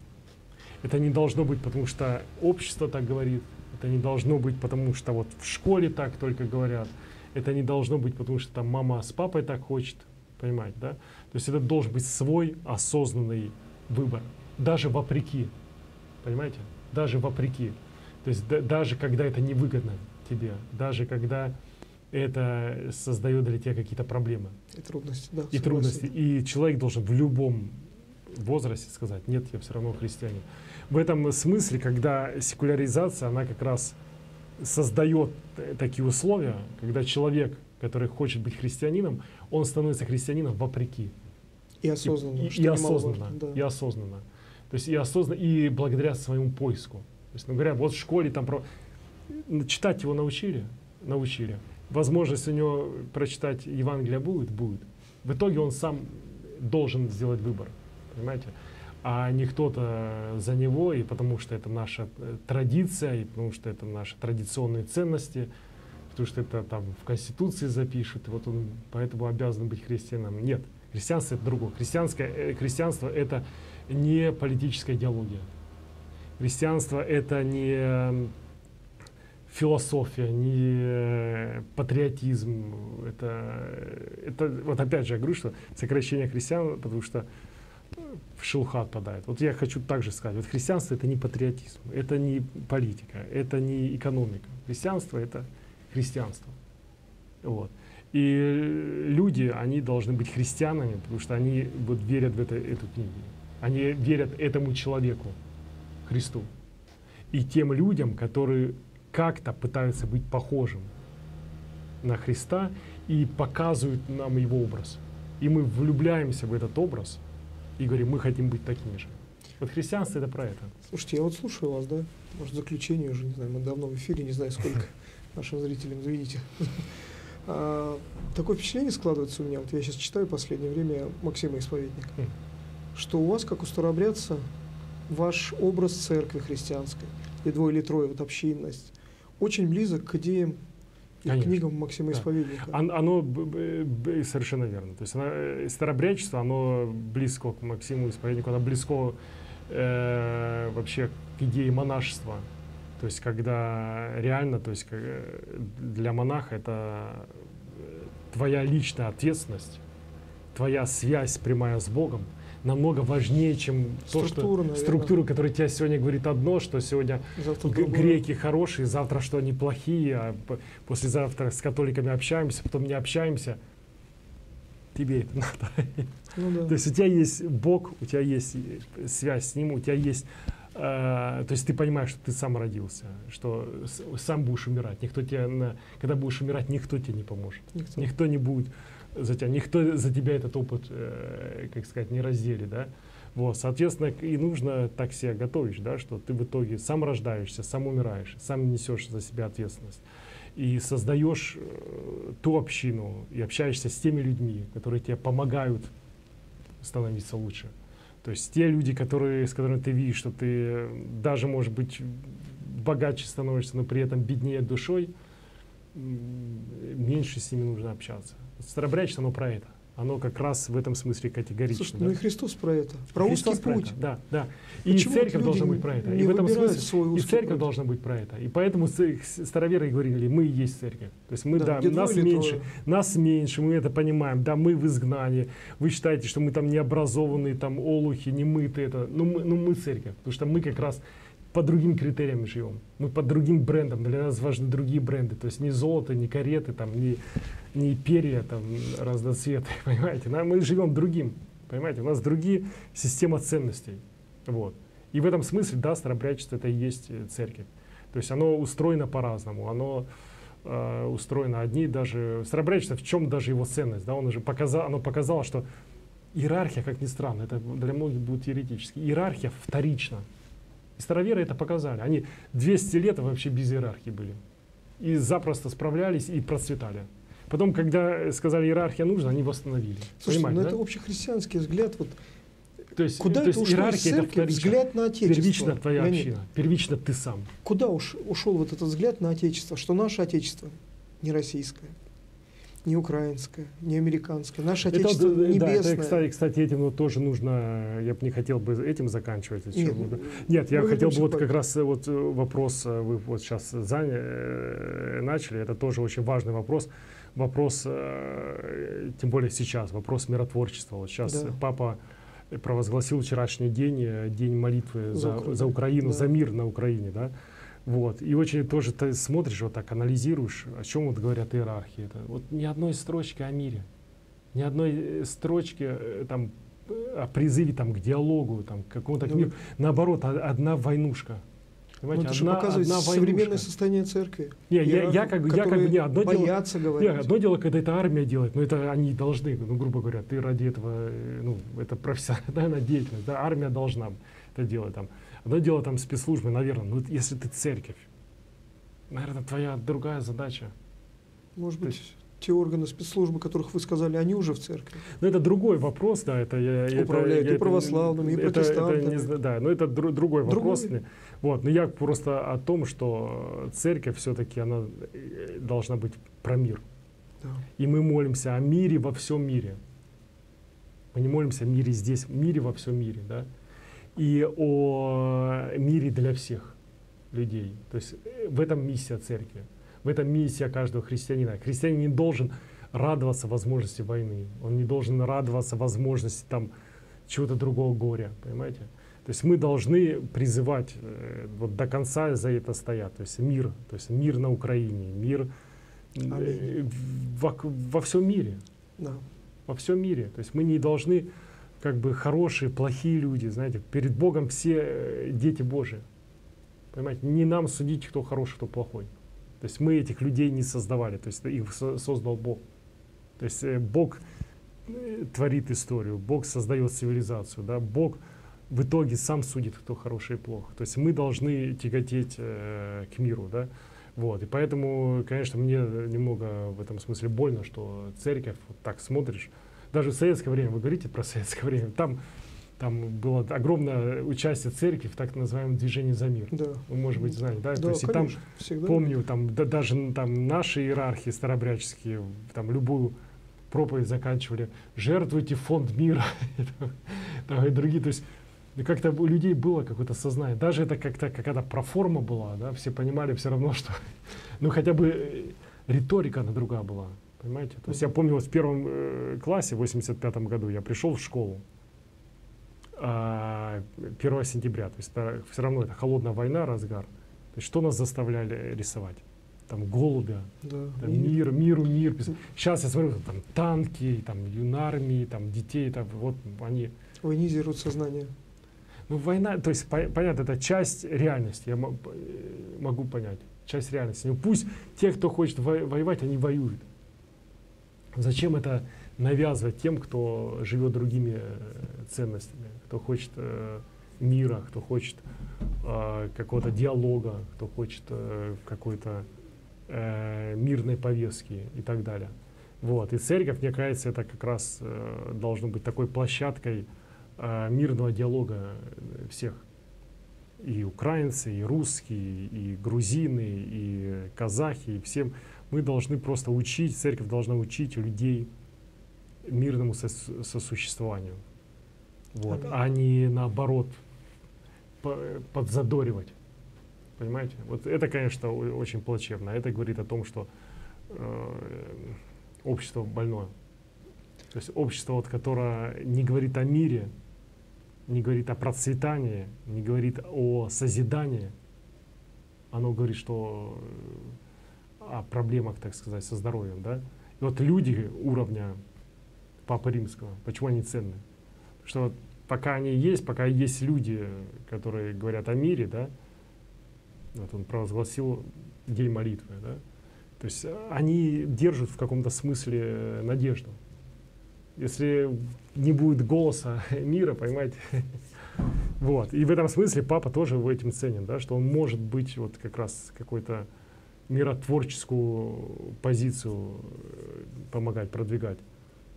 Это не должно быть, потому что общество так говорит. Это не должно быть, потому что вот в школе так только говорят. Это не должно быть, потому что там мама с папой так хочет. Понимаете, да? То есть это должен быть свой осознанный выбор. Даже вопреки. Понимаете? Даже вопреки. То есть да, даже когда это невыгодно тебе. Даже когда это создает для тебя какие-то проблемы. И трудности, да. И трудности. И человек должен в любом возрасте сказать, нет, я все равно христианин. В этом смысле, когда секуляризация, она как раз создает такие условия, когда человек, который хочет быть христианином, он становится христианином вопреки. И осознанно. И, и, и осознанно. Да. И осознанно. То есть и осознанно, и благодаря своему поиску. То есть, ну, говоря, вот в школе там про... читать его научили, научили возможность у него прочитать Евангелие будет, будет. В итоге он сам должен сделать выбор, понимаете? А не кто-то за него, и потому что это наша э, традиция, и потому что это наши традиционные ценности, потому что это там в Конституции запишут, и вот он поэтому обязан быть христианином. Нет, христианство это другое. Христианское, э, христианство это не политическая идеология. Христианство это не философия, не э, патриотизм. Это, это, вот опять же, я говорю, что сокращение христиан, потому что в шелуха отпадает. Вот я хочу также сказать, вот христианство это не патриотизм, это не политика, это не экономика. Христианство это христианство. Вот. И люди, они должны быть христианами, потому что они вот верят в это, эту книгу. Они верят этому человеку, Христу. И тем людям, которые как-то пытаются быть похожим на Христа и показывают нам его образ. И мы влюбляемся в этот образ и говорим, мы хотим быть такими же. Вот христианство это про это. Слушайте, я вот слушаю вас, да? Может, заключение уже, не знаю, мы давно в эфире, не знаю, сколько [LAUGHS] нашим зрителям, извините. [LAUGHS] А, такое впечатление складывается у меня, вот я сейчас читаю в последнее время Максима Исповедника, хм. что у вас, как у старообрядца, ваш образ церкви христианской, и двое или трое, вот общинность, очень близок к идеям и Конечно. книгам Максима да. Исповедника. Оно, оно совершенно верно. То есть оно, э, старобрячество, оно близко к Максиму Исповеднику, оно близко э, вообще к идее монашества. То есть когда реально, то есть для монаха это э, твоя личная ответственность, твоя связь прямая с Богом – намного важнее, чем то, что наверное. структура, которая тебе сегодня говорит одно, что сегодня греки хорошие, завтра что они плохие, а послезавтра с католиками общаемся, потом не общаемся. Тебе это [LAUGHS] надо. Ну, да. То есть у тебя есть Бог, у тебя есть связь с Ним, у тебя есть э, то есть ты понимаешь, что ты сам родился, что сам будешь умирать. Никто тебе, когда будешь умирать, никто тебе не поможет. Никто, никто не будет за тебя, никто за тебя этот опыт, э, как сказать, не разделит, да. Вот, соответственно, и нужно так себя готовить, да, что ты в итоге сам рождаешься, сам умираешь, сам несешь за себя ответственность. И создаешь э, ту общину, и общаешься с теми людьми, которые тебе помогают становиться лучше. То есть те люди, которые, с которыми ты видишь, что ты даже, может быть, богаче становишься, но при этом беднее душой, меньше с ними нужно общаться. Старобрячество, оно про это. Оно как раз в этом смысле категорично. Слушай, да? ну и Христос про это. Про Христос узкий про путь. Это. Да, да. И Почему церковь должна быть про это. И в этом смысле свой и церковь путь. должна быть про это. И поэтому староверы говорили, мы и есть церковь. То есть мы, да, да нас меньше, трое. нас меньше, мы это понимаем. Да, мы в изгнании. Вы считаете, что мы там необразованные, там олухи, не мыты это. Ну мы, ну мы церковь. Потому что мы как раз по другим критериям живем. Мы по другим брендам. Для нас важны другие бренды. То есть не золото, не кареты, там, не, не перья там, разноцветные. [LAUGHS] Понимаете? Мы живем другим. Понимаете? У нас другие система ценностей. Вот. И в этом смысле, да, старобрячество это и есть э, церковь. То есть оно устроено по-разному, оно э, устроено одни даже... Старобрячество, в чем даже его ценность, да, он уже показал, оно показало, что иерархия, как ни странно, это для многих будет теоретически, иерархия вторична. И староверы это показали. Они 200 лет вообще без иерархии были. И запросто справлялись и процветали. Потом, когда сказали, иерархия нужна, они восстановили. Слушайте, Понимаете, ну да? это общехристианский взгляд. Вот, То есть, куда то это есть иерархия это церкви? вторично. Взгляд на Отечество. Первично твоя Леонид. община, первично ты сам. Куда уж, ушел вот этот взгляд на Отечество? Что наше Отечество не российское, не украинское, не американское. Наше Это, Отечество да, небесное. это, кстати, кстати, этим вот тоже нужно, я бы не хотел бы этим заканчивать. Нет, ну, Нет, я хотел бы вот как раз э, вот э, вопрос, э, вы вот сейчас заняли, начали, это тоже очень важный вопрос. Вопрос, тем более сейчас, вопрос миротворчества. Вот сейчас Да. папа провозгласил вчерашний день, день молитвы За за, Украину. за Украину, Да. за мир на Украине, да. Вот. И очень тоже ты смотришь, вот так анализируешь, о чем вот говорят иерархии. Это вот ни одной строчки о мире, ни одной э, строчки э, там э, о призыве там, к диалогу, там, к какому-то Ну, миру. Наоборот, одна войнушка. Ну, Понимаете, это же одна, показывает одна современное состояние церкви. Не, я, я как бы, я как бы не одно дело. Не, одно дело, когда это армия делает, но это они должны, ну, грубо говоря, ты ради этого, ну, это профессиональная деятельность, да, армия должна это делать там. Одно дело там спецслужбы, наверное, ну, если ты церковь, наверное, твоя другая задача. Может быть, те органы спецслужбы, которых вы сказали, они уже в церкви. Ну, это другой вопрос, да, это я... это- Управляют я и это- православными, и это- это протестантами. не зна- да, но это дру- другой Другой. вопрос. Вот, но я просто о том, что церковь все-таки, она э, должна быть про мир. Да. И мы молимся о мире во всем мире. Мы не молимся о мире здесь, мире во всем мире, да? И о мире для всех людей. То есть э, в этом миссия церкви, в этом миссия каждого христианина. Христианин не должен радоваться возможности войны, он не должен радоваться возможности там чего-то другого горя, понимаете? То есть мы должны призывать э, вот до конца за это стоять. То есть мир, то есть мир на Украине, мир э, Аминь. во, во всем мире, Да. во всем мире. То есть мы не должны как бы хорошие, плохие люди, знаете, перед Богом все э, дети Божии. Понимаете, не нам судить, кто хороший, кто плохой. То есть мы этих людей не создавали, то есть их со- создал Бог. То есть э, Бог э, творит историю, Бог создает цивилизацию, да, Бог в итоге сам судит, кто хороший и плох. То есть мы должны тяготеть э, к миру, да. Вот, и поэтому, конечно, мне немного в этом смысле больно, что церковь вот так смотришь. Даже в советское время, вы говорите про советское время, там, там было огромное участие церкви в так называемом движении за мир. Да. Вы, может быть, знаете, да? То Да, есть и там конечно, всегда. Помню, там да- даже там наши иерархии старобряческие, там любую проповедь заканчивали, жертвуйте фонд мира, [LAUGHS] и другие, то есть и как-то у людей было какое-то сознание, даже это как-то какая-то проформа была, да, все понимали все равно, что, ну хотя бы э, риторика она другая была, понимаете? То есть я помню, вот в первом э, классе, в 85 году, я пришел в школу, а, 1 сентября, то есть все равно это холодная война, разгар. То есть что нас заставляли рисовать? Там голубя, Да. там мир, миру, мир. Сейчас я смотрю, там танки, там юнармии, там детей, там вот они. Военизируют сознание. Ну война, то есть по- понятно, это часть реальности, я э, могу понять, часть реальности. Ну пусть те, кто хочет во- воевать, они воюют. Зачем это навязывать тем, кто живет другими э, ценностями, кто хочет э, мира, кто хочет э, какого-то диалога, кто хочет какой-то мирной повестки и так далее. Вот. И церковь, мне кажется, это как раз должно быть такой площадкой мирного диалога всех. И украинцы, и русские, и грузины, и казахи, и всем. Мы должны просто учить, церковь должна учить людей мирному сос- сосуществованию. Вот. Аминь. А не наоборот по- подзадоривать. Понимаете? Вот это, конечно, очень плачевно. Это говорит о том, что э, общество больное. То есть общество, вот, которое не говорит о мире, не говорит о процветании, не говорит о созидании, оно говорит, что о проблемах, так сказать, со здоровьем, да? И вот люди уровня Папы Римского, почему они ценны? Потому что вот пока они есть, пока есть люди, которые говорят о мире, да, вот он провозгласил день молитвы, да, то есть они держат в каком-то смысле надежду. Если не будет голоса [LAUGHS] мира, понимаете, [LAUGHS] вот. И в этом смысле папа тоже в этим ценен, да, что он может быть вот как раз какой-то миротворческую позицию э, помогать, продвигать.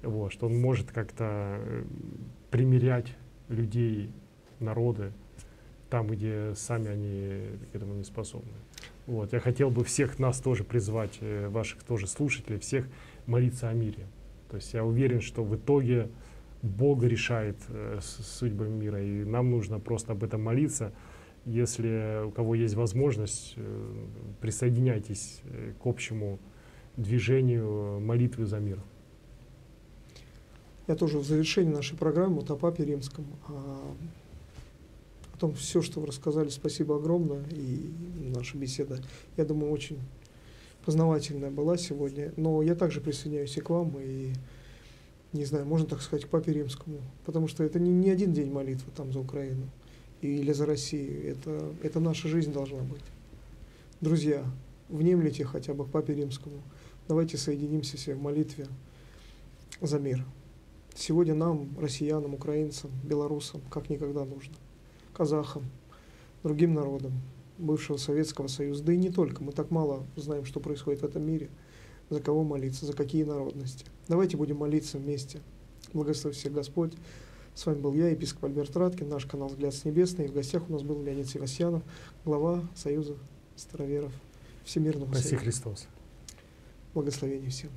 Вот, что он может как-то примирять людей, народы, там, где сами они к этому не способны. Вот. Я хотел бы всех нас тоже призвать, э, ваших тоже слушателей, всех молиться о мире. То есть я уверен, что в итоге Бог решает э, судьбы мира, и нам нужно просто об этом молиться. Если у кого есть возможность, э, присоединяйтесь э, к общему движению молитвы за мир. Я тоже в завершении нашей программы вот о Папе Римском, о, о том, все, что вы рассказали, спасибо огромное. И наша беседа, я думаю, очень познавательная была сегодня. Но я также присоединяюсь и к вам, и, не знаю, можно так сказать, к Папе Римскому. Потому что это не, не один день молитвы там за Украину или за Россию. Это, это наша жизнь должна быть. Друзья, внемлите хотя бы к Папе Римскому. Давайте соединимся все в молитве за мир. Сегодня нам, россиянам, украинцам, белорусам, как никогда нужно. Казахам, другим народам бывшего Советского Союза, да и не только. Мы так мало знаем, что происходит в этом мире. За кого молиться, за какие народности. Давайте будем молиться вместе. Благослови всех Господь. С вами был я, епископ Альберт Раткин, наш канал «Взгляд с небесный». И в гостях у нас был Леонид Севастьянов, глава Союза староверов Всемирного Спаси Христос. Благословения всем.